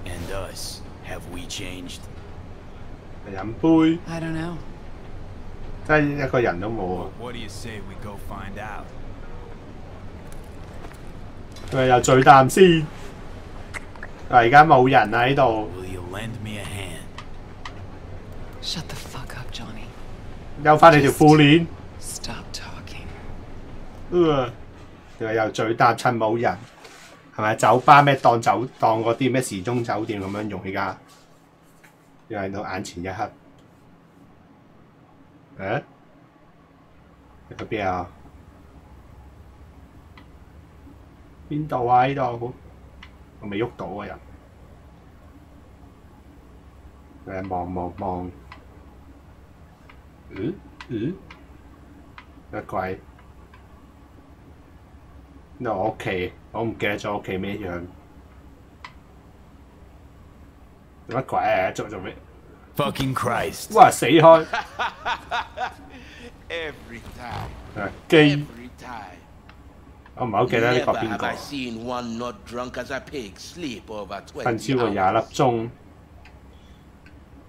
And us. Have we changed? 飲杯，I don't know. 真係一個人都冇啊！What do you say we go find out? 佢又嘴啖先。啊！而家冇人喺度，Will you lend me a hand? Shut the fuck up, Johnny. 休翻你條褲鏈。呃佢話又嘴啖趁冇人，係咪酒吧咩當酒當嗰啲咩時鐘酒店咁樣用而家？又喺到眼前一刻。誒、你去邊啊？邊度啊？呢度我未喐到啊人。誒望望望，嗯嗯，乜鬼？呢度我屋企，我唔記得咗屋企咩樣。做乜鬼啊？做做咩？Fucking Christ. 哇！死開！Every time. 誒機，Every time. 我唔係好記得呢個 Never 邊 have 個 I。seen one not drunk as a pig sleep over 瞓超過廿粒.鐘。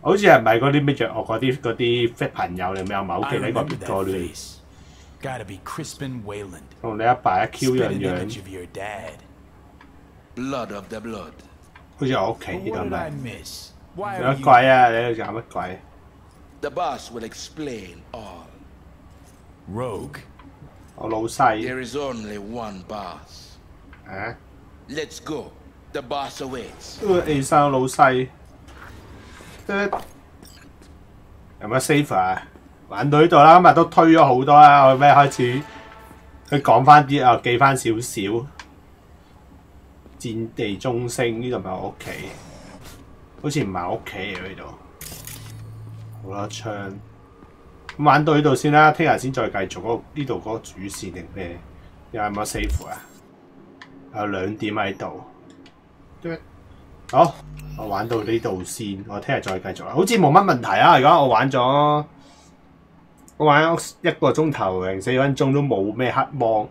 好似係咪嗰啲咩藥我嗰啲嗰啲朋友你咪我唔係好記得個 remember 邊個亂？face. Gotta be Crispin Wayland. 同你阿爸一 Q 样 Spit an 样， image of your dad. Blood of the blood. 好似我屋企 But 呢 what 度 did I 咪？ miss? Why 有 are 乜 you 鬼啊？你喺度搞乜鬼？ The boss will explain all. rogue? 我老细 There is only one boss. 啊， Let's go. The boss awaits. 都 A 生老细，得有乜 save 啊？ 玩到呢度啦，今日都推咗好多啦。我咩開始佢講翻啲啊，記翻少少。戰地中星呢度咪我屋企，好似唔係我屋企嚟呢度。好啦，槍咁玩到呢度先啦，聽日先再繼續嗰呢度嗰主線定咩？有冇 save 啊？有兩點喺度。好，我玩到呢度先，我聽日再繼續啦。好似冇乜問題啊！而家我玩咗，我玩一個鐘頭零四分鐘都冇咩黑芒。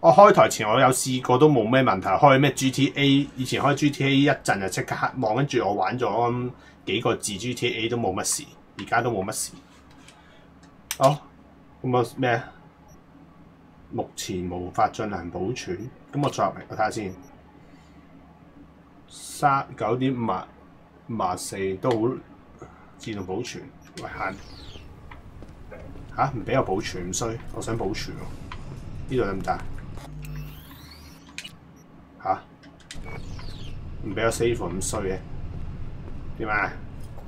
我開台前我有試過都冇咩問題，開咩 GTA，以前開 GTA 一陣就即刻黑芒，跟住我玩咗嗯幾個字 GTA 都冇乜事，而家都冇乜事。好，咁我咩？目前無法進行保存，咁我再入嚟我睇下先。三九點五啊五啊四都好自動保存，喂慳嚇唔俾我保存咁衰，我想保存喎，呢度得唔得啊？嚇唔俾我 save 咁衰嘅點啊？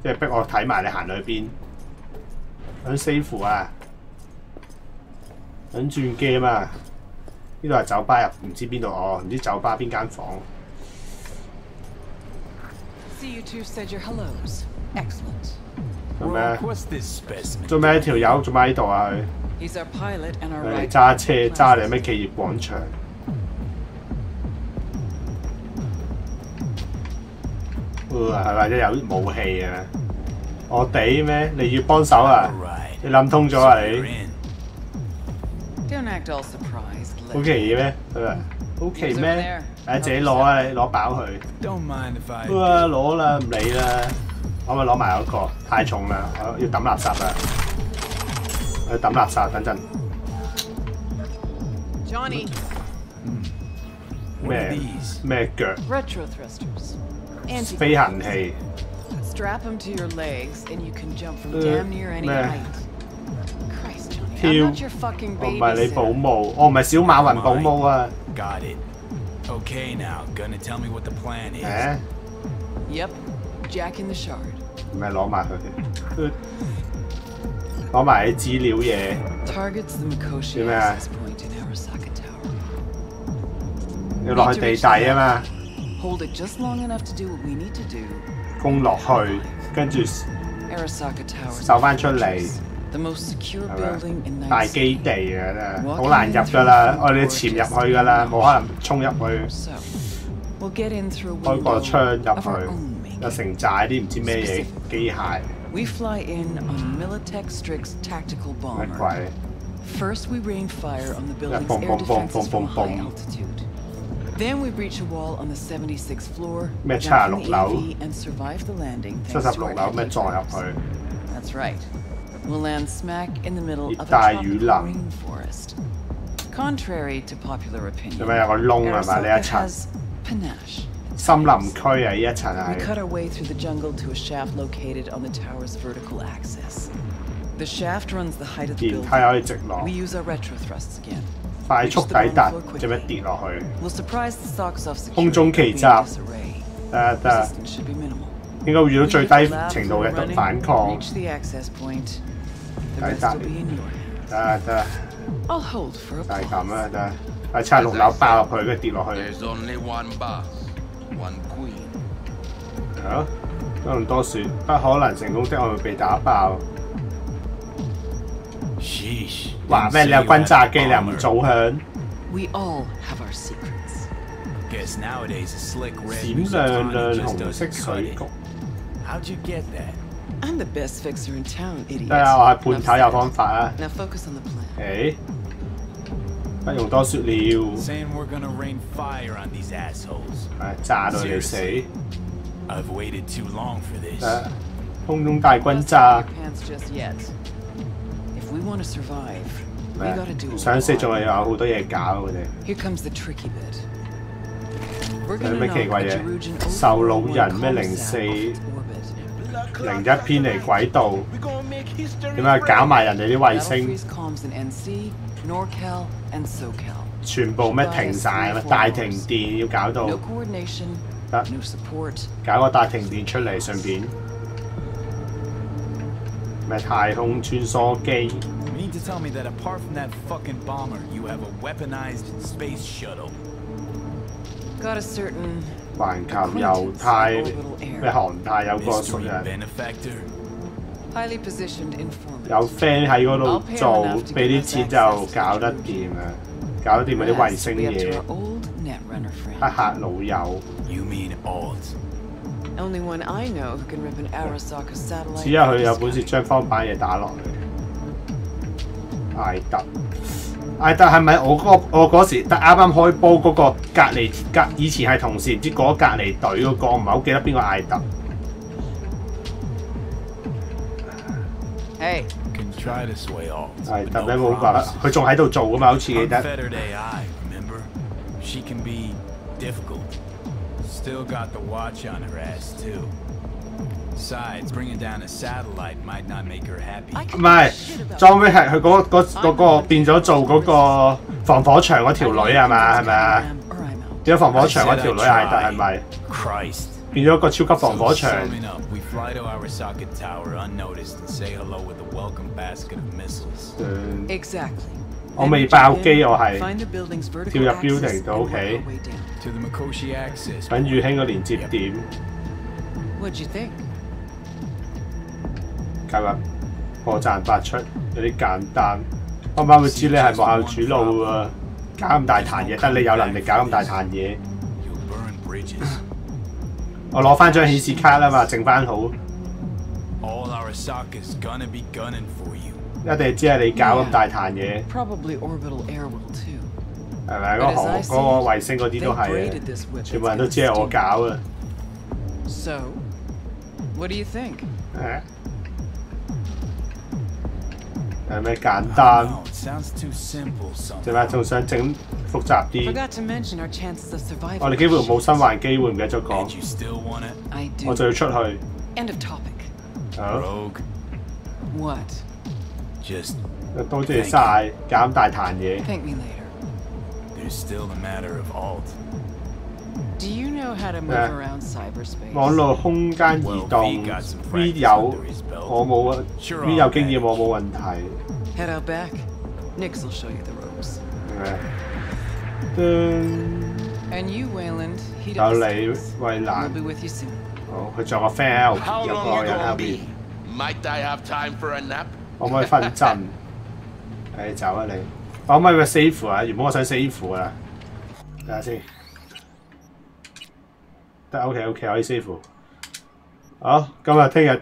即係逼我睇埋你行到去邊，想 save 啊，想轉 game 啊！呢度係酒吧入，唔知邊度哦，唔知酒吧邊間房。See you two said your hellos. Excellent. 做咩做咩条友做咩喺度啊？佢揸车揸嚟咩企业广场系即者有啲武器啊？我哋咩？你要帮手啊？你谂通咗啊你？好奇咩？佢好奇咩？诶自己攞啊攞饱佢。啊攞啦唔理啦。可唔可以攞埋嗰个？太重啦，我要抌垃圾啦。我要抌垃圾，等阵 Johnny, What are 咩 these? 咩脚 retro thrusters. Anti 飞行器。 Strap them to your legs and you can jump from Uh, damn near any meh. height. Christ, Johnny, 跳 I'm not your fucking 我唔系你保 babysitter. 姆，我唔系小马云保姆啊！ Got it. Okay, now, gonna tell me what the plan is. 诶， Yep, Jack in the shard. 唔系攞埋佢，攞埋啲资料嘢。做咩啊？要落去地底啊嘛。Hold it just long enough to do what we need to do. 攻落去，跟住收翻出嚟，咪？大基地啊，好难入噶啦，我哋潜入去噶啦，冇可能冲入去，开个窗入去。own，有 making. 成寨啲唔知咩嘢机械， We fly in on Militech Strix tactical 乜 bomber. 鬼？ First, we rain fire on the building's boom, air boom, boom, defenses boom, from boom, high boom. altitude. Then we breach a wall on the 76th floor,咩jump from 76 the 楼 AV and survive the landing 七 thanks 十 to 六 our 楼咩 deadly 撞入 fires. 去？ That's right. We'll land smack in the middle of a 热带雨 tropical 林。 rainforest. Contrary to popular opinion, 做咩有个窿系咪？呢 Arasaka 一层 has panache. 森林區啊，呢一層 We cut our way through the jungle to a shaft located on the tower's vertical axis. The shaft runs the height of the 電梯可以直.落 We，use our retro thrusts again. 快速抵達，做咩跌落去？We'll surprise the Sox off 空中奇襲 disarray. 得得，Resistance should be minimal. 應該會遇到最低程度嘅 running, 反抗。Reach the access point. The 抵 rest 達 will be in your hands. 得得，I'll hold for 就係 applause. 咁啦，得。喺七十六樓爆入去，跟住跌落去。One queen. 係咯，多倫多説不可能成功的我會被打爆。話咩？你有轟炸機，你又唔早響？We all have our secrets. Guess nowadays a slick red 閃亮亮紅色水.局。How'd you get that? I'm the best fixer in town, idiot. 得啊，我係判 Enough 頭有方法啊。Now focus on the plan. 誒，不用多説了，Saying we're gonna rain fire on these assholes. 係炸到你死。I've waited too long for this. 得空中大軍咋 Pants just yet. If we want to survive, we 咩 gotta do a 上色 lot. 仲係有好多嘢搞佢哋。Here comes the tricky bit. We're 有 gonna 啲咩奇 knock 怪 the 嘢？Jerugian 受老 overworld 人咩 comms 零 sat 四 off its orbit. 零一偏離軌道，點解搞埋人哋啲衛 That'll 星？全部咩停晒咩大停電要搞到 No coordination, 得 no support. 搞個大停電出嚟，順便咩太空穿梭機 You need to tell me that apart from that fucking bomber, you have a weaponized space shuttle? Got a certain 環球猶太咩航太有個熟 Mystery 人有 friend 喺嗰度做，俾啲錢就搞得掂啊！搞得掂嗰啲衛星嘢，黑客老友。You mean a boss？只係佢有本事將方板嘢打落嚟。艾特，艾特係咪我嗰我嗰時得啱啱開波嗰個隔離隔？以前係同事，唔知嗰隔離隊嗰、個，唔係好記得邊個艾特。Hey, Can try to sway. 艾 but 特咧冇.法，佢仲喺度做噶嘛，好似記得。Unfettered AI, remember? She can be difficult. Still got the watch on her ass, too. Besides, bringing down a satellite might not make her happy. 唔係裝備係佢嗰嗰嗰個變咗做嗰個防火牆嗰條女係嘛係咪.變咗防火牆嗰條女艾特係咪 Christ. 變咗個超級防火 So, 牆？summing up, we fly to Arasaka Tower unnoticed and say hello with a welcome basket of missiles. 嗯 Exactly. 我 Then 未 we 爆 jump 机 in, 我系 find the building's vertical 跳入 axis building 就 and work OK our way down. To the Mikoshi access. 揾宇兴个连接点。 What'd you think? 今日破绽百出，有啲简单。啱啱会知你系幕后主脑喎，搞咁大坛嘢，得你有能力搞咁大坛嘢。 我攞翻張顯示卡啦嘛，剩翻好，All Arasaka's gonna be gunning for you. 一定只係你搞咁大壇嘢，Probably orbital air will too. 係咪？嗰個航嗰個衛星嗰啲都係嘅，全部人都知係我搞啊！So, what do you think? 誒係咪簡單？No, it sounds too simple 做咩 somehow. 仲想整複雜啲？Forgot to mention our chances of survival. 我哋幾乎冇生還機會，唔記得咗 And 講，you still want it? I do. 我就要出去。End of topic. 好，Rogue? What? Just, 多謝晒，搞咁大壇嘢。Thank me later. there's still the matter of alt. Do you know how to move around cyberspace? 網絡空間移動 V 有，我冇啊，V 有經驗，我冇問題。Head out back. Nix will show you the ropes. 噔 And you, Wayland, heat 有 up the 你 sails. 卫 We'll 兰， be with you soon. 好，佢仲有个 friend 喺 How 度，有 long 个 you 人喺 gonna 边 be?，Might I have time for a nap? 可唔可以分阵？诶走啊你！我可唔可以个 save 啊？原本我想 save 啊，睇下先。得 OK OK 可以 save。好，今日听日